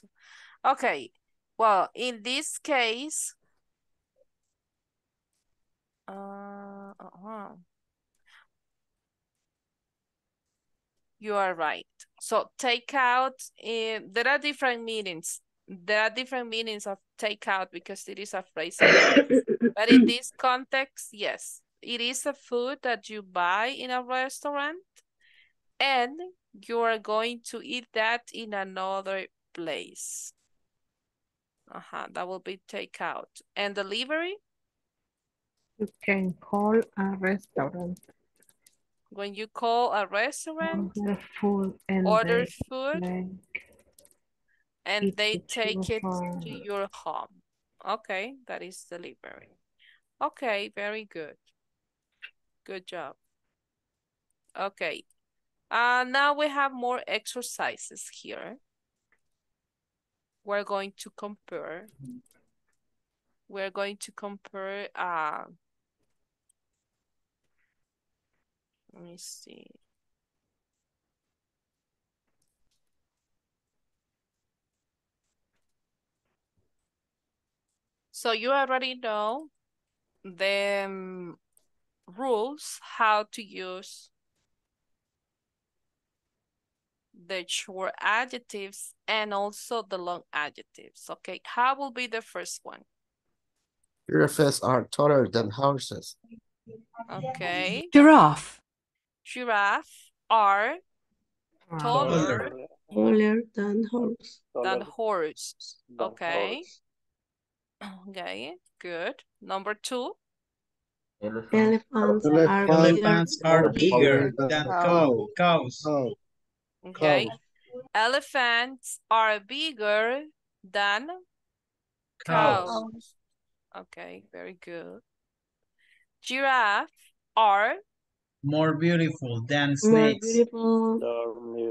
Okay, well, in this case, uh, uh-huh. You are right. So take out, eh, there are different meanings. There are different meanings of take out because it is a phrase. But in this context, yes, it is a food that you buy in a restaurant and you are going to eat that in another place. Uh-huh, that will be takeout. And delivery, You can call a restaurant. when you call a restaurant, Order food and order food, like and it they take it home. to your home. Okay, that is delivery. Okay, very good. Good job. Okay. Uh, now we have more exercises here. We're going to compare. We're going to compare, uh, let me see. So you already know the um, rules, how to use the short adjectives and also the long adjectives. Okay, how will be the first one? Giraffes are taller than horses. Okay, Giraffe. giraffe are taller Taller than horse. than horse. than Okay, horse. Okay, good. Number two, Elephants are Elephants are bigger bigger than than cow. cow, cows. Okay. cow. Elephants are bigger than Cows. cows. Okay, very good. Giraffe are More beautiful than snakes. more snakes. beautiful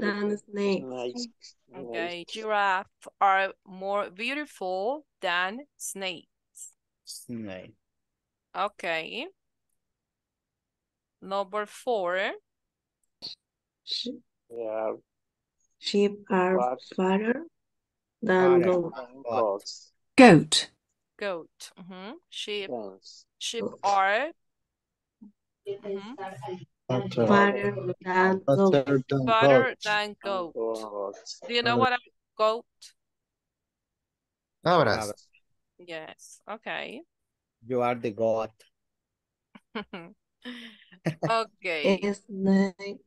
They're than snakes. Nice. okay. Nice. Giraffe are more beautiful than snakes. Snake. Okay. Number four. Sh- Yeah. Sheep are What? fatter than goats. And goats. Goat. Goat. Mhm. Sheep. Yes. Sheep are mhm, Fatter Fatter than goats. fatter than fatter goats. than goat. goats. Do you know what a goat? Cabras. Yes. Okay. You are the god. Okay. Snake,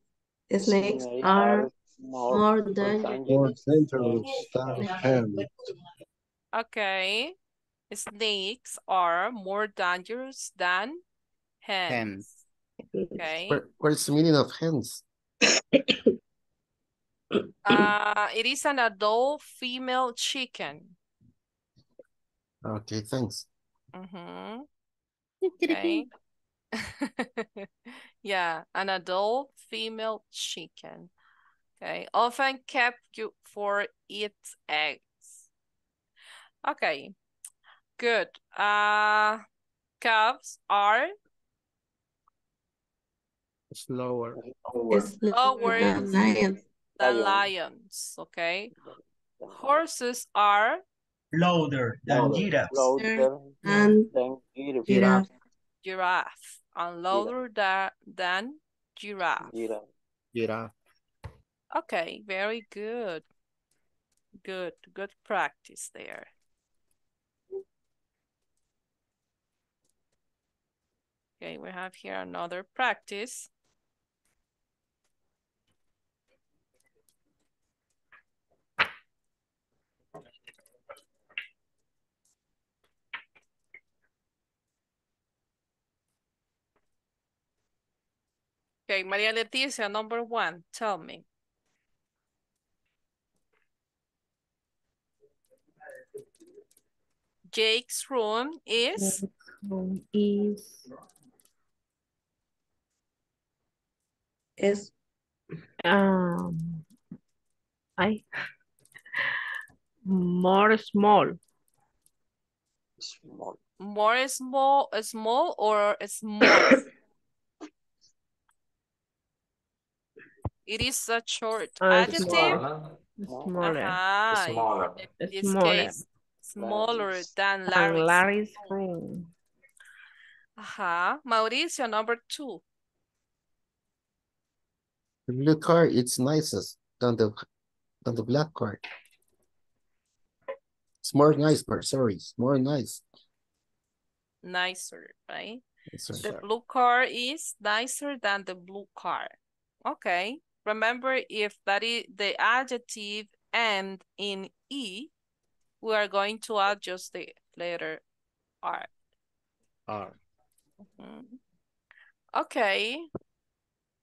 snakes Snakes are more, more more dangerous. More dangerous dangerous than hens. Okay. Snakes are more dangerous than hens. Hens. Okay. Where, where's the meaning of hens? Uh, it is an adult female chicken. Okay, thanks. Mm-hmm. Okay. Yeah, an adult female chicken. Okay, often kept for its eggs. Okay, good. Uh, calves are Slower. Slower. Slower than Slower. lions. than lions. Okay, horses are Louder than Louder. giraffes. Louder And than giraffe. giraffe. giraffe and louder tha- than giraffe. Giraffe. Giraffe. Okay, very good. Good, good practice there. Okay, we have here another practice. Okay, Maria Leticia, number one, tell me. Jake's room is Room is Es um I more small. Small. more small, small or smaller? It is a short Uh, adjective. Smaller. Smaller. Ajá, y Smaller. in this Smaller. case, smaller than Larry's. Larry's room. Ajá. Mauricio, number two. The blue car it's nicest than the than the black car. It's more nice, but sorry, it's more nice. Nicer, right? It's a- The blue car is nicer than the blue car. Okay. Remember, if that is the adjective end in E, we are going to add just the letter R. R. Mhm. Okay.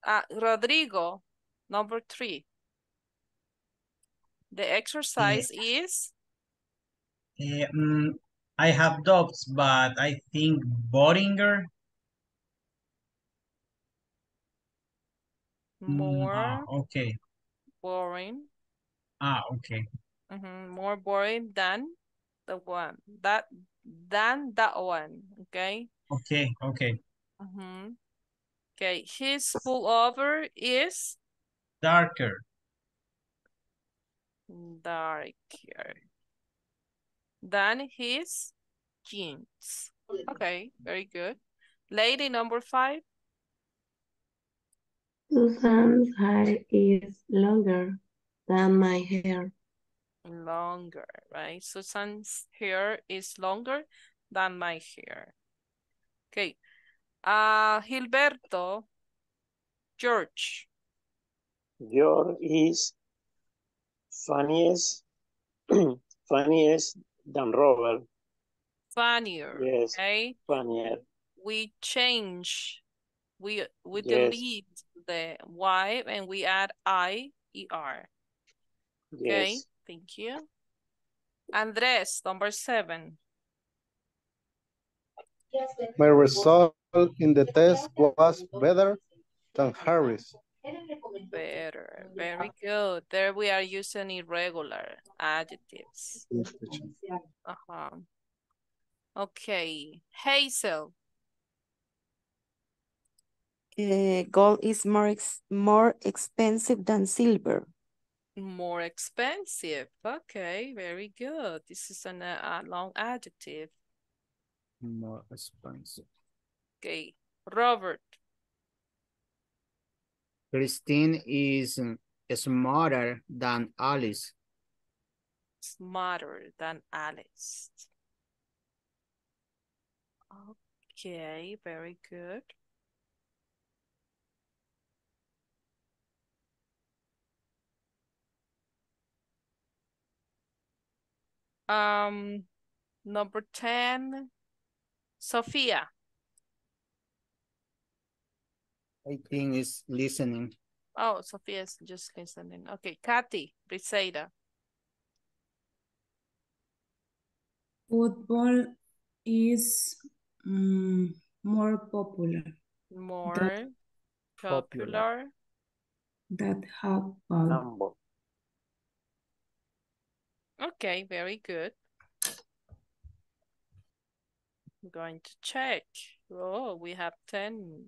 Uh, Rodrigo, number three. The exercise is mm, I have doubts, but I think Boringer. More ah, okay. boring. Ah, okay. Mhm, More boring than the one that than that one. Okay. Okay, okay. Mhm. Okay. His pullover is Darker. darker than his jeans. Okay, very good. Lady number five, Susan's hair is longer than my hair. longer, right? Susan's hair is longer than my hair. Okay. Uh, Gilberto, George, George is funniest, funniest than Robert. funnier, Yes, okay? funnier. We change, we we Yes. delete the Y and we add I E R. Okay, Yes. thank you. Andres, number seven. My result in the test was better than Harris. Better, very good. There we are using irregular adjectives. Uh-huh. Okay, Hazel, Uh, gold is more ex more expensive than silver. more expensive. Okay, very good. This is an, uh, a long adjective. More expensive. Okay, Robert, Christine is smarter than Alice. smarter than Alice. Okay, very good. Um, number 10, Sophia. I think is listening. Oh, Sophia is just listening. Okay, Kathy, Briseida. Football is mm, more popular More popular. than handball. Handball. Okay, very good. I'm going to check. Oh, we have 10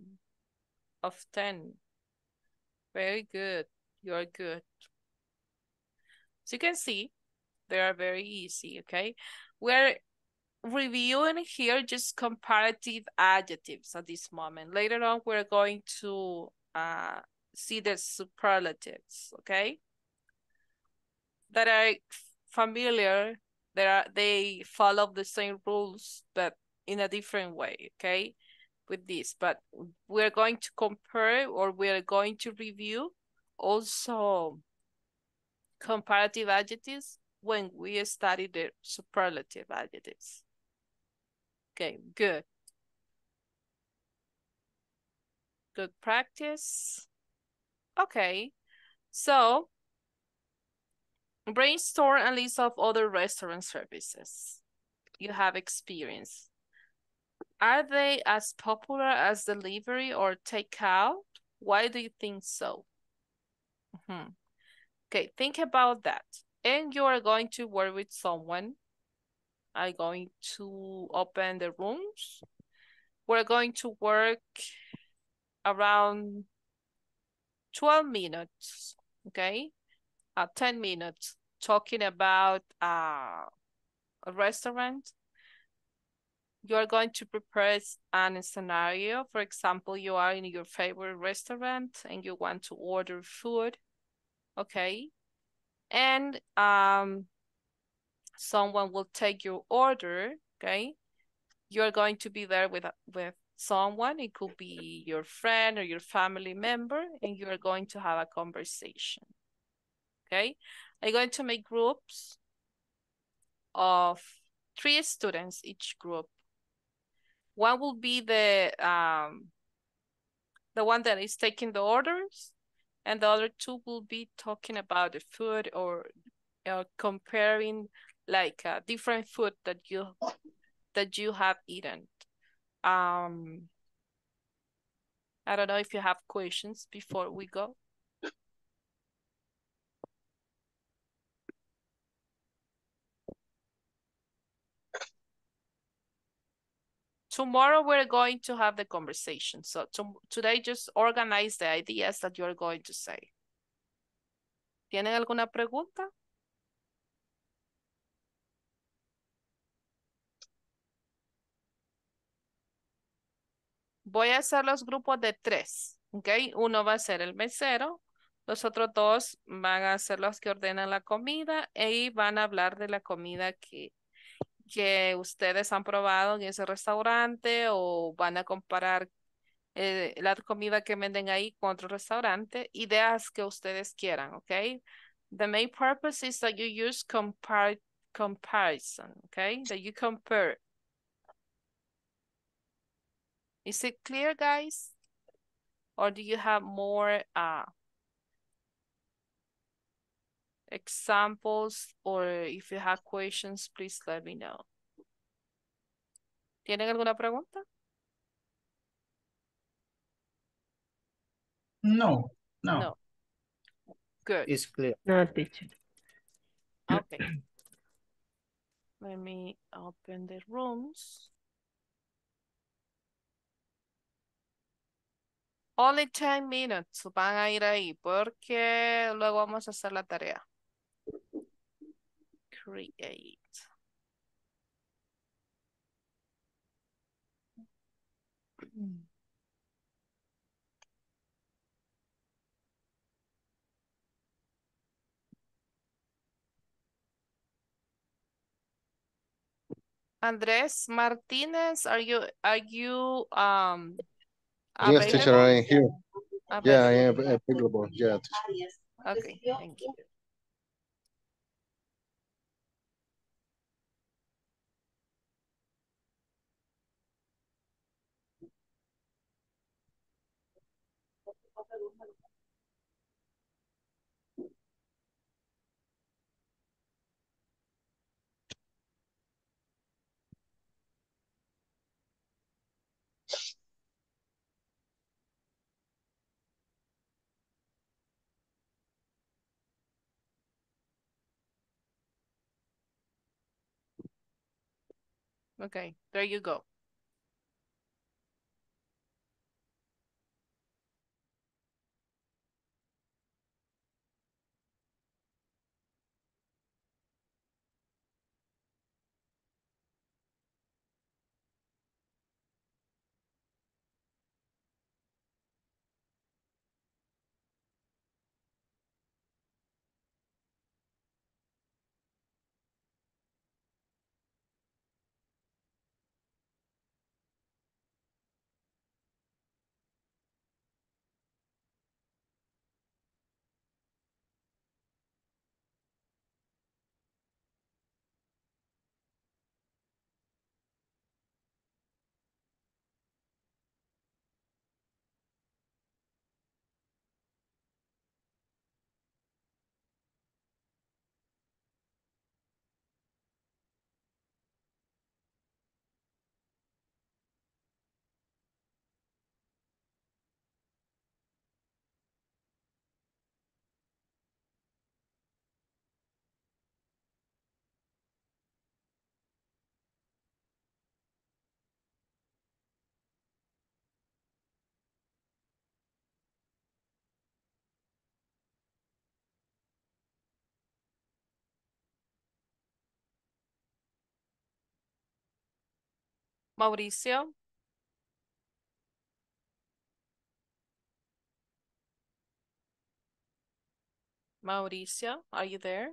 of 10. Very good. You're good. So you can see, they are very easy, okay? We're reviewing here just comparative adjectives at this moment. Later on, we're going to uh, see the superlatives, okay? That are familiar, they are they follow the same rules, but in a different way, okay? With this, but we're going to compare or we're going to review also comparative adjectives when we study the superlative adjectives. Okay, good. Good practice. Okay, so brainstorm a list of other restaurant services you have experience. Are they as popular as delivery or takeout? Why do you think so? Mhm. Okay, think about that. And you are going to work with someone. I'm going to open the rooms. We're going to work around 12 minutes, okay? Uh, 10 minutes talking about uh, a restaurant. You're going to prepare an scenario. For example, you are in your favorite restaurant and you want to order food, okay? And um, someone will take your order, okay? You're going to be there with, with someone. It could be your friend or your family member, and you're going to have a conversation, okay? I'm going to make groups of three students each group. One will be the um, the one that is taking the orders, and the other two will be talking about the food or uh, comparing like uh, different food that you that you have eaten. Um, I don't know if you have questions before we go. Tomorrow we're going to have the conversation. So to today just organize the ideas that you're going to say. ¿Tienen alguna pregunta? Voy a hacer los grupos de tres, ¿ok? Uno va a ser el mesero, los otros dos van a ser los que ordenan la comida y van a hablar de la comida que, que ustedes han probado en ese restaurante o van a comparar eh, la comida que venden ahí con otro restaurante, ideas que ustedes quieran, ¿ok? The main purpose is that you use compar comparison, okay? That you compare. Is it clear, guys? Or do you have more uh, examples or if you have questions, please let me know. ¿Tienen alguna pregunta? No, no. No. Good. It's clear. No, teacher. Okay. Let me open the rooms. Only 10 minutes van a ir ahí porque luego vamos a hacer la tarea. Create. Andres Martinez, are you are you um available? Yes, teacher, I am here. Yeah, I am available? available. Yeah. teacher. Okay, thank you. Okay, there you go. Mauricio. Mauricio, are you there?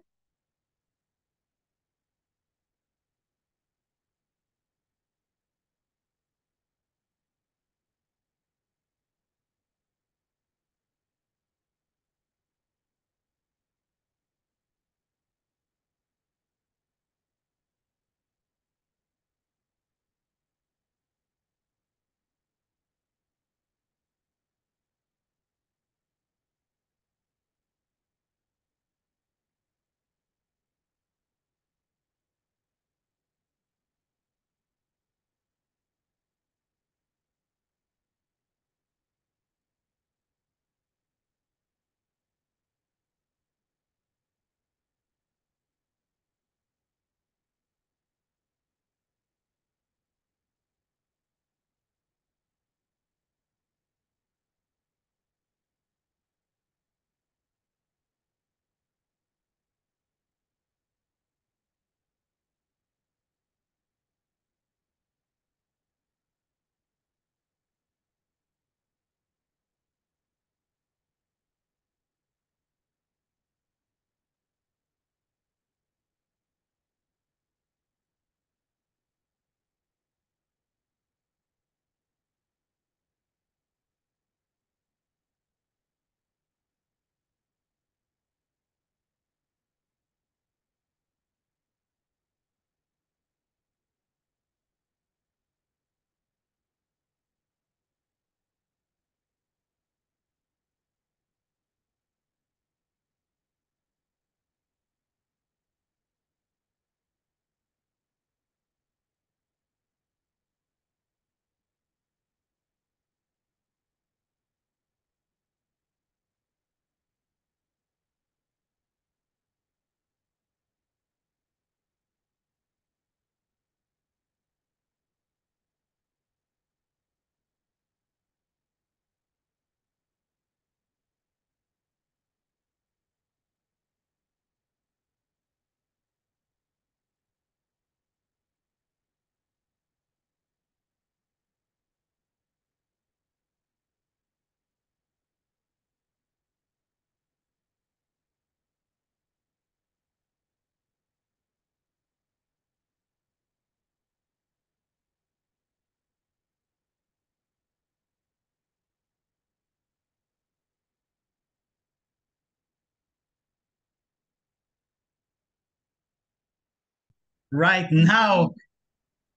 Right now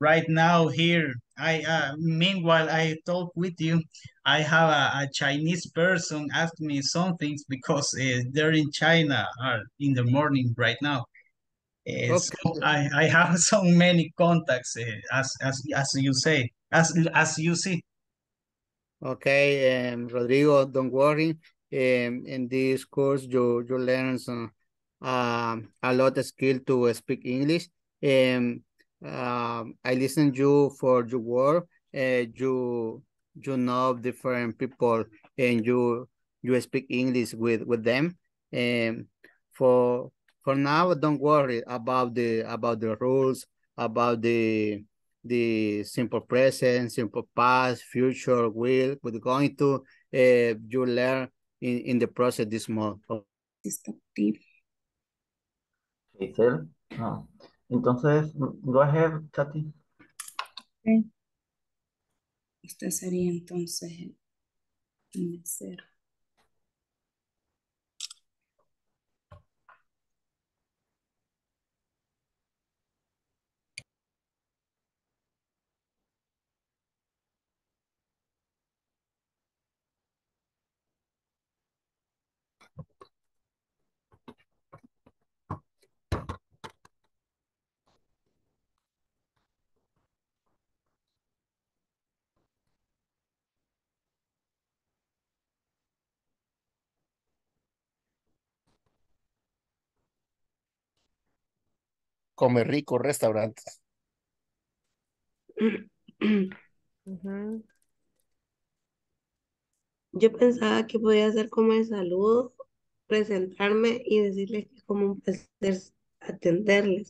right now here i uh, meanwhile i talk with you i have a, a chinese person ask me some things because uh, they're in china uh, in the morning right now Uh, Okay. so I, I have so many contacts uh, as, as as you say as as you see Okay, um, Rodrigo, don't worry. Um, in this course, you you learn some, um, a lot of skill to speak English. Um, um, I listen you for your work. Uh, you you know different people, and you you speak English with with them. And for for now, don't worry about the about the rules, about the the simple present, simple past, future, will, we're going to uh, you learn in, in the process this month. Giselle, no. Entonces, go ahead, Katy. Ok. Este sería entonces el mesero. Come rico restaurantes. Yo pensaba que podía hacer como el saludo, presentarme y decirles que es como un placer atenderles.